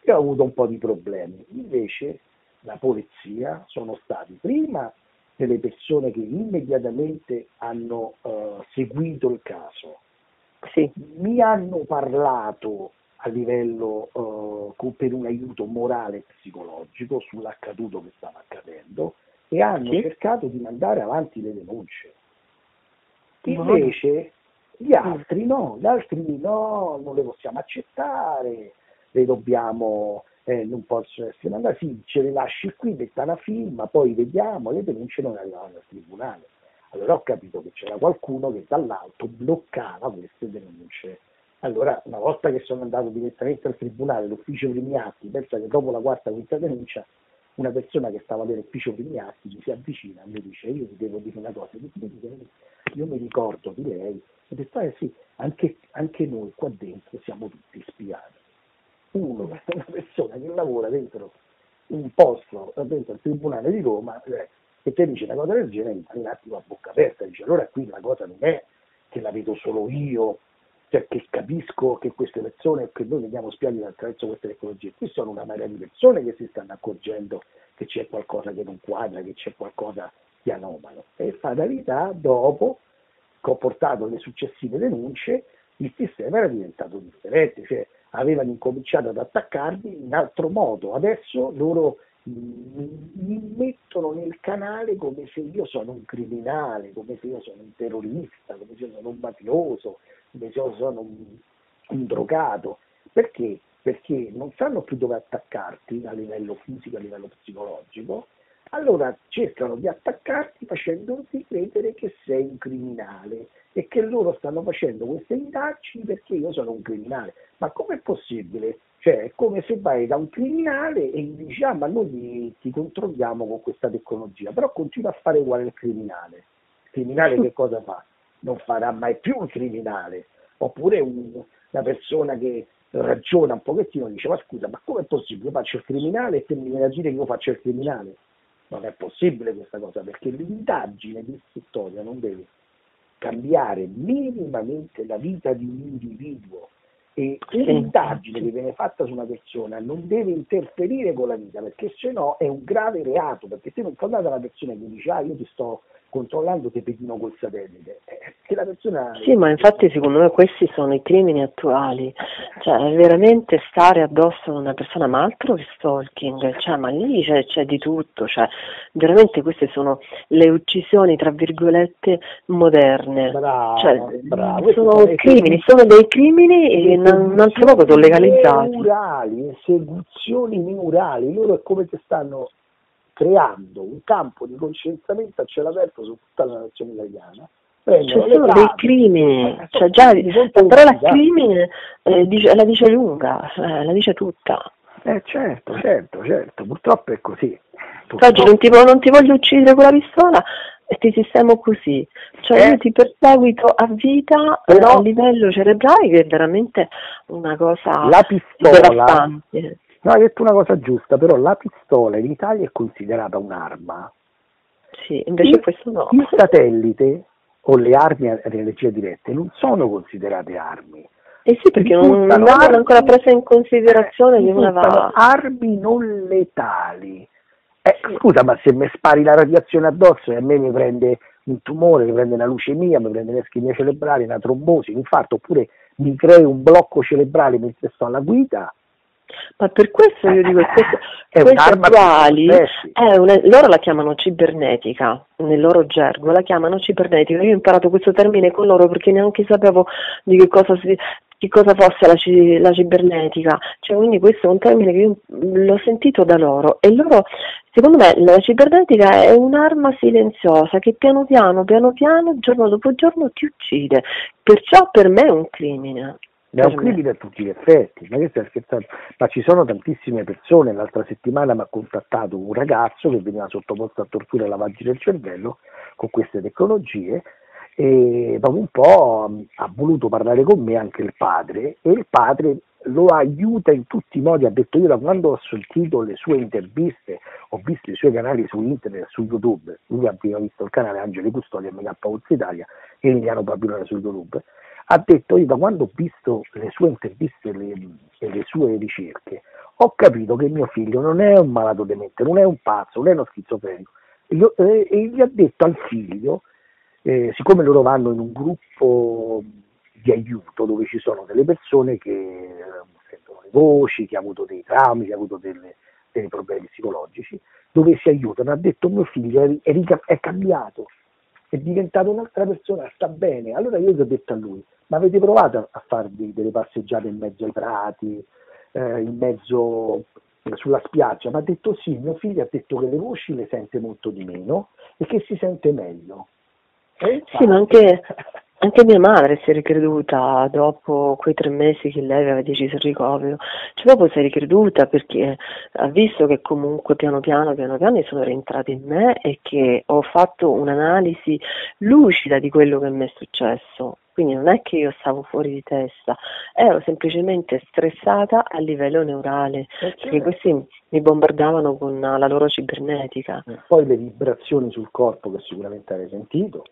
E ho avuto un po' di problemi. Invece la polizia sono stati prima delle persone che immediatamente hanno eh, seguito il caso, Sì. mi hanno parlato a livello eh, per un aiuto morale e psicologico sull'accaduto che stava accadendo e hanno Sì. cercato di mandare avanti le denunce. Invece gli altri no, gli altri no, non le possiamo accettare, le dobbiamo, eh, non possono essere mandate, sì, ce le lasci qui, metta una firma, poi vediamo, le denunce non arrivavano al tribunale. Allora ho capito che c'era qualcuno che dall'alto bloccava queste denunce. Allora, una volta che sono andato direttamente al tribunale, l'ufficio primi atti, pensa che dopo la quarta quinta denuncia, una persona che stava all'ufficio mi si avvicina e mi dice, io ti devo dire una cosa, Dico, "Mi dica, io mi ricordo di lei, ho detto, eh sì, anche, anche noi qua dentro siamo tutti spiati. Uno *laughs* una persona che lavora dentro un posto, dentro il Tribunale di Roma, eh, e te dice una cosa del genere, un attimo a bocca aperta, dice allora qui la cosa non è che la vedo solo io, cioè che capisco che queste persone, che noi veniamo spiati attraverso queste tecnologie, qui sono una marea di persone che si stanno accorgendo che c'è qualcosa che non quadra, che c'è qualcosa di anomalo. E fatalità, dopo che ho portato le successive denunce, il sistema era diventato differente, cioè avevano incominciato ad attaccarmi in altro modo. Adesso loro mi, mettono nel canale come se io sono un criminale, come se io sono un terrorista, come se io sono un mafioso, come se io sono un, un drogato. Perché? Perché non sanno più dove attaccarti a livello fisico, a livello psicologico, allora cercano di attaccarti facendoti credere che sei un criminale e che loro stanno facendo queste indagini perché io sono un criminale. Ma com'è possibile? Cioè è come se vai da un criminale e gli dici ah ma noi ti, controlliamo con questa tecnologia, però continua a fare uguale il criminale. Il criminale che cosa fa? Non farà mai più un criminale. Oppure un, una persona che ragiona un pochettino dice ma scusa ma com'è possibile? Io faccio il criminale e te mi viene a dire che io faccio il criminale? Non è possibile questa cosa perché l'indagine di istruttoria non deve cambiare minimamente la vita di un individuo e un'indagine che viene fatta su una persona non deve interferire con la vita perché se no è un grave reato perché se non andare alla persona che dice ah io ti sto controllando te pedino col satellite. Eh, che la persona Sì, ma infatti secondo me questi sono i crimini attuali, cioè veramente stare addosso a una persona, ma altro che stalking, cioè, ma lì c'è, c'è di tutto, cioè, veramente queste sono le uccisioni tra virgolette moderne, bravo, cioè, bravo. Sono crimini, sono dei crimini e in un altro modo sono legalizzati. Neurali, esecuzioni neurali, loro è come se stanno creando un campo di concentramento a cielo aperto su tutta la nazione italiana. Cioè, sono dei crimini, cioè, già, la parola crimine eh, dice, la dice lunga, eh, la dice tutta. Eh certo, certo, certo, purtroppo è così. Oggi non ti, non ti, voglio uccidere con la pistola e ti sistemo così, cioè eh, io ti perseguito a vita però, a livello cerebrale che è veramente una cosa la pistola, devastante. No, hai detto una cosa giusta, però la pistola in Italia è considerata un'arma. Sì, invece il, questo no. Il satellite o le armi a energia diretta non sono considerate armi. Eh sì, perché non, non hanno ancora preso in considerazione che una va... armi non letali. Eh, sì. Scusa, ma se mi spari la radiazione addosso e a me mi prende un tumore, mi prende una leucemia, mi prende un'ischemia cerebrale, una trombosi, un infarto, oppure mi crei un blocco cerebrale mentre sto alla guida, ma per questo io dico *laughs* che è queste attuali una, loro la chiamano cibernetica, nel loro gergo la chiamano cibernetica. Io ho imparato questo termine con loro perché neanche sapevo di che cosa, si, che cosa fosse la, la, cibernetica. Cioè, quindi questo è un termine che io l'ho sentito da loro e loro, secondo me, la cibernetica è un'arma silenziosa che piano piano, piano piano, giorno dopo giorno ti uccide. Perciò per me è un crimine. È un crimine a tutti gli effetti, ma, ma ci sono tantissime persone, l'altra settimana mi ha contattato un ragazzo che veniva sottoposto a tortura e lavaggi del cervello con queste tecnologie e dopo un po' ha voluto parlare con me anche il padre e il padre lo aiuta in tutti i modi, ha detto io da quando ho sentito le sue interviste, ho visto i suoi canali su internet, su YouTube, lui abbiamo visto il canale Angeli Custodia e MK Italia e Emiliano Babilone su YouTube, ha detto io da quando ho visto le sue interviste e le, le sue ricerche ho capito che mio figlio non è un malato demente, non è un pazzo, non è uno schizofrenico e, gli ha detto al figlio, eh, siccome loro vanno in un gruppo di aiuto dove ci sono delle persone che eh, sentono le voci, che hanno avuto dei traumi, che hanno avuto delle, dei problemi psicologici, dove si aiutano, ha detto mio figlio è, è, è cambiato, è diventato un'altra persona, sta bene. Allora io gli ho detto a lui, ma avete provato a farvi delle passeggiate in mezzo ai prati, eh, in mezzo eh, sulla spiaggia? Ma ha detto sì, mio figlio ha detto che le voci le sente molto di meno e che si sente meglio. E sì, ma anche, anche, mia madre si è ricreduta dopo quei tre mesi che lei aveva deciso il ricovero, cioè proprio si è ricreduta perché ha visto che comunque piano piano, piano piano sono rientrati in me e che ho fatto un'analisi lucida di quello che mi è successo quindi non è che io stavo fuori di testa, ero semplicemente stressata a livello neurale, eh, perché questi mi bombardavano con la loro cibernetica. E poi le vibrazioni sul corpo che sicuramente hai sentito.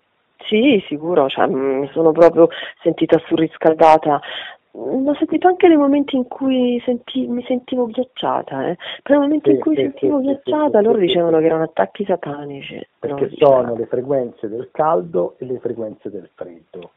Sì, sicuro, cioè, mm, mi sono proprio sentita surriscaldata L'ho sentito anche nei momenti in cui senti, mi sentivo ghiacciata, eh. per i momenti sì, in cui sì, sentivo sì, ghiacciata loro dicevano che erano attacchi satanici. Perché sono le frequenze del caldo e le frequenze del freddo.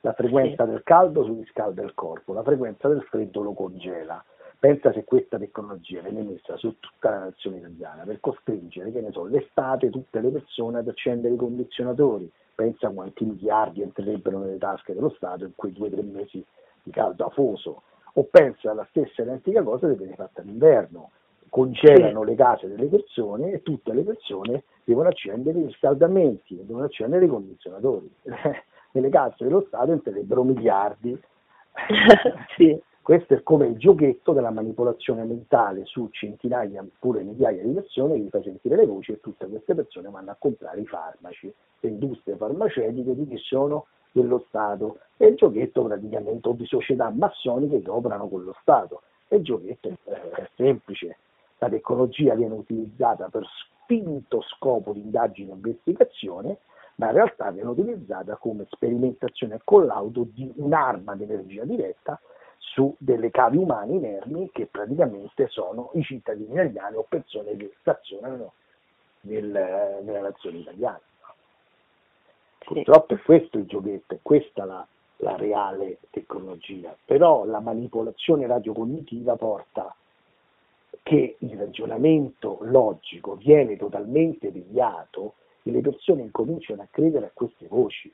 La frequenza del caldo surriscalda il corpo, la frequenza del freddo lo congela. Pensa se questa tecnologia viene messa su tutta la nazione italiana per costringere, che ne so, l'estate tutte le persone ad accendere i condizionatori. Pensa quanti miliardi entrerebbero nelle tasche dello Stato in quei due o tre mesi di caldo afoso. O pensa alla stessa identica cosa che viene fatta d'inverno. Congelano le case delle persone e tutte le persone devono accendere i riscaldamenti, devono accendere i condizionatori. *laughs* nelle casse dello Stato entrerebbero miliardi. *laughs* sì. Questo è come il giochetto della manipolazione mentale su centinaia, pure migliaia di persone gli fa sentire le voci e tutte queste persone vanno a comprare i farmaci. Le industrie farmaceutiche di chi sono dello Stato. È il giochetto praticamente di società massoniche che operano con lo Stato. E il giochetto è semplice. La tecnologia viene utilizzata per spinto scopo di indagine e investigazione ma in realtà viene utilizzata come sperimentazione e collaudo di un'arma di energia diretta su delle cavi umane inermi che praticamente sono i cittadini italiani o persone che stazionano nel, nella nazione italiana. Purtroppo è questo il giochetto, è questa la, la reale tecnologia, però la manipolazione radiocognitiva porta che il ragionamento logico viene totalmente deviato che le persone incominciano a credere a queste voci.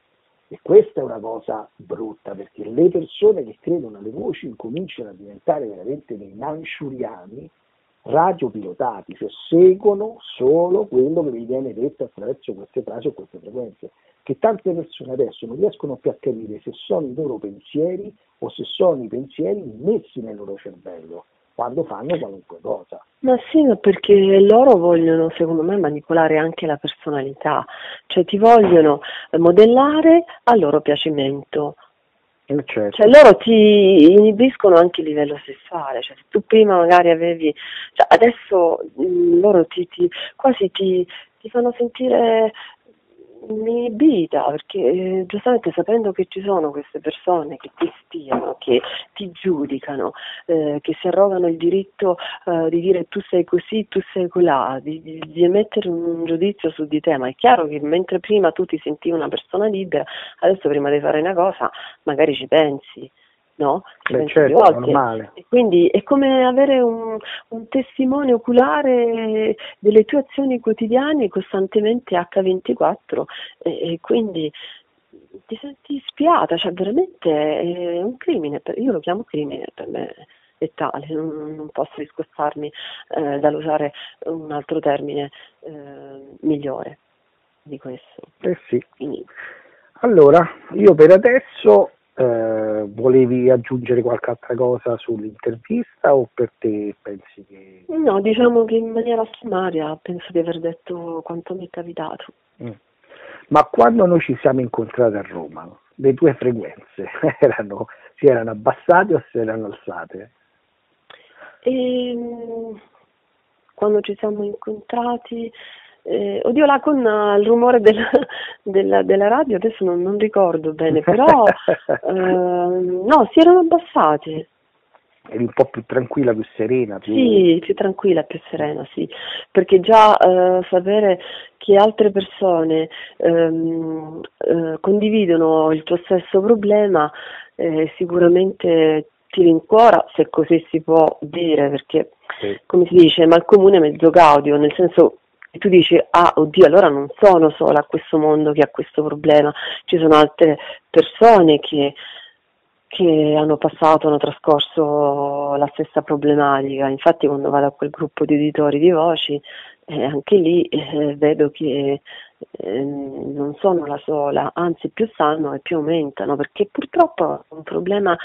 E questa è una cosa brutta, perché le persone che credono alle voci incominciano a diventare veramente dei manciuriani radiopilotati, cioè seguono solo quello che gli viene detto attraverso queste frasi o queste frequenze, che tante persone adesso non riescono più a capire se sono i loro pensieri o se sono i pensieri messi nel loro cervello quando fanno qualunque cosa. Ma sì, perché loro vogliono, secondo me, manipolare anche la personalità, cioè ti vogliono modellare a loro piacimento. Eh, certo. Cioè loro ti inibiscono anche a livello sessuale, cioè se tu prima magari avevi, cioè adesso mm, loro ti, ti, quasi ti, ti fanno sentire inibita perché eh, giustamente sapendo che ci sono queste persone che ti spiano, che ti giudicano, eh, che si arrogano il diritto eh, di dire tu sei così, tu sei colà, di, di, di, emettere un giudizio su di te, ma è chiaro che mentre prima tu ti sentivi una persona libera, adesso prima di fare una cosa magari ci pensi no? Beh, certo, normale. E quindi è come avere un, un, testimone oculare delle tue azioni quotidiane costantemente H24 e, e quindi ti senti spiata, cioè veramente è un crimine, io lo chiamo crimine per me è tale, non, non posso discostarmi eh, dall'usare un altro termine eh, migliore di questo. Eh sì. Quindi. Allora, io per adesso eh, volevi aggiungere qualche altra cosa sull'intervista o per te pensi che... No, diciamo che in maniera sommaria penso di aver detto quanto mi è capitato. Mm. Ma quando noi ci siamo incontrati a Roma, le tue frequenze *laughs* erano, si erano abbassate o si erano alzate? E, ehm, quando ci siamo incontrati eh, oddio là con uh, il rumore del, *laughs* della, della, radio adesso non, non, ricordo bene, però *laughs* eh, no, si erano abbassati. Eri un po' più tranquilla, più serena? Più... Sì, più tranquilla, più serena, sì. Perché già eh, sapere che altre persone ehm, eh, condividono il tuo stesso problema eh, sicuramente ti rincuora, se così si può dire, perché sì. come si dice, mal comune mezzo gaudio, nel senso e tu dici, ah oddio, allora non sono sola a questo mondo che ha questo problema, ci sono altre persone che, che hanno passato, hanno trascorso la stessa problematica. Infatti quando vado a quel gruppo di editori di voci, eh, anche lì eh, vedo che eh, non sono la sola, anzi più sanno e più aumentano, perché purtroppo è un problema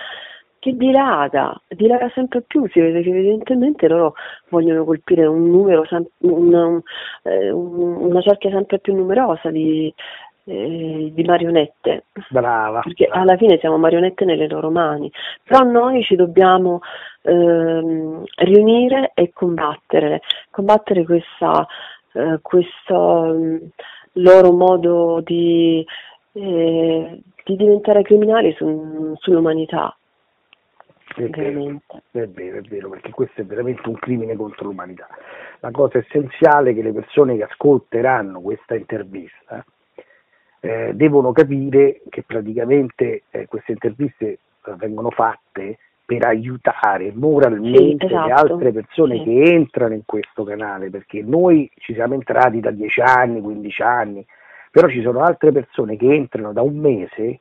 che dilaga, dilaga sempre più, si vede che evidentemente loro vogliono colpire un numero, una, eh, una cerchia sempre più numerosa di, eh, di marionette. Brava. Perché alla fine siamo marionette nelle loro mani, però noi ci dobbiamo ehm, riunire e combattere, combattere questa, eh, questo mm, loro modo di, eh, di diventare criminali su, sull'umanità. È vero, è vero, è vero, perché questo è veramente un crimine contro l'umanità. La cosa essenziale è che le persone che ascolteranno questa intervista eh, devono capire che praticamente eh, queste interviste eh, vengono fatte per aiutare moralmente sì, esatto. le altre persone sì. che entrano in questo canale, perché noi ci siamo entrati da 10 anni, 15 anni, però ci sono altre persone che entrano da un mese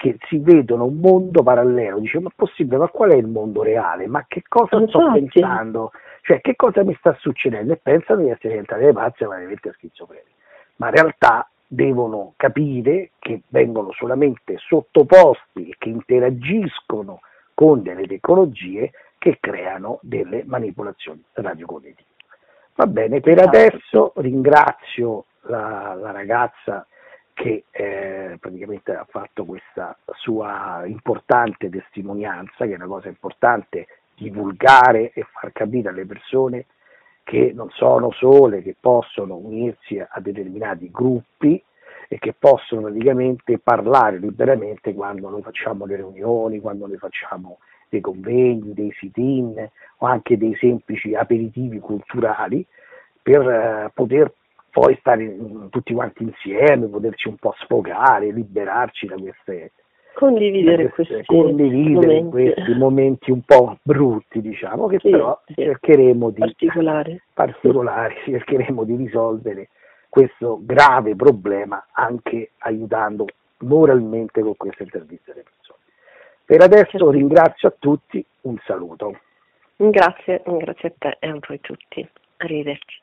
che si vedono un mondo parallelo, dice ma è possibile, ma qual è il mondo reale? Ma che cosa Infatti. sto pensando? Cioè che cosa mi sta succedendo? E pensano di essere diventati dei pazzi ma veramente schizofreni. Ma in realtà devono capire che vengono solamente sottoposti e che interagiscono con delle tecnologie che creano delle manipolazioni radiocognitive. Va bene, per esatto. adesso ringrazio la, la ragazza che eh, praticamente ha fatto questa sua importante testimonianza, che è una cosa importante divulgare e far capire alle persone che non sono sole, che possono unirsi a determinati gruppi e che possono praticamente parlare liberamente quando noi facciamo le riunioni, quando noi facciamo dei convegni, dei sit-in o anche dei semplici aperitivi culturali per eh, poter poi stare tutti quanti insieme, poterci un po' sfogare, liberarci da queste condividere, da queste, questi, condividere momenti. questi momenti un po' brutti, diciamo, che sì, però sì. cercheremo di particolari. particolari, *laughs* cercheremo di risolvere questo grave problema anche aiutando moralmente con queste interviste alle persone. Per adesso certo. ringrazio a tutti, un saluto. Grazie, grazie a te e a voi tutti. Arrivederci.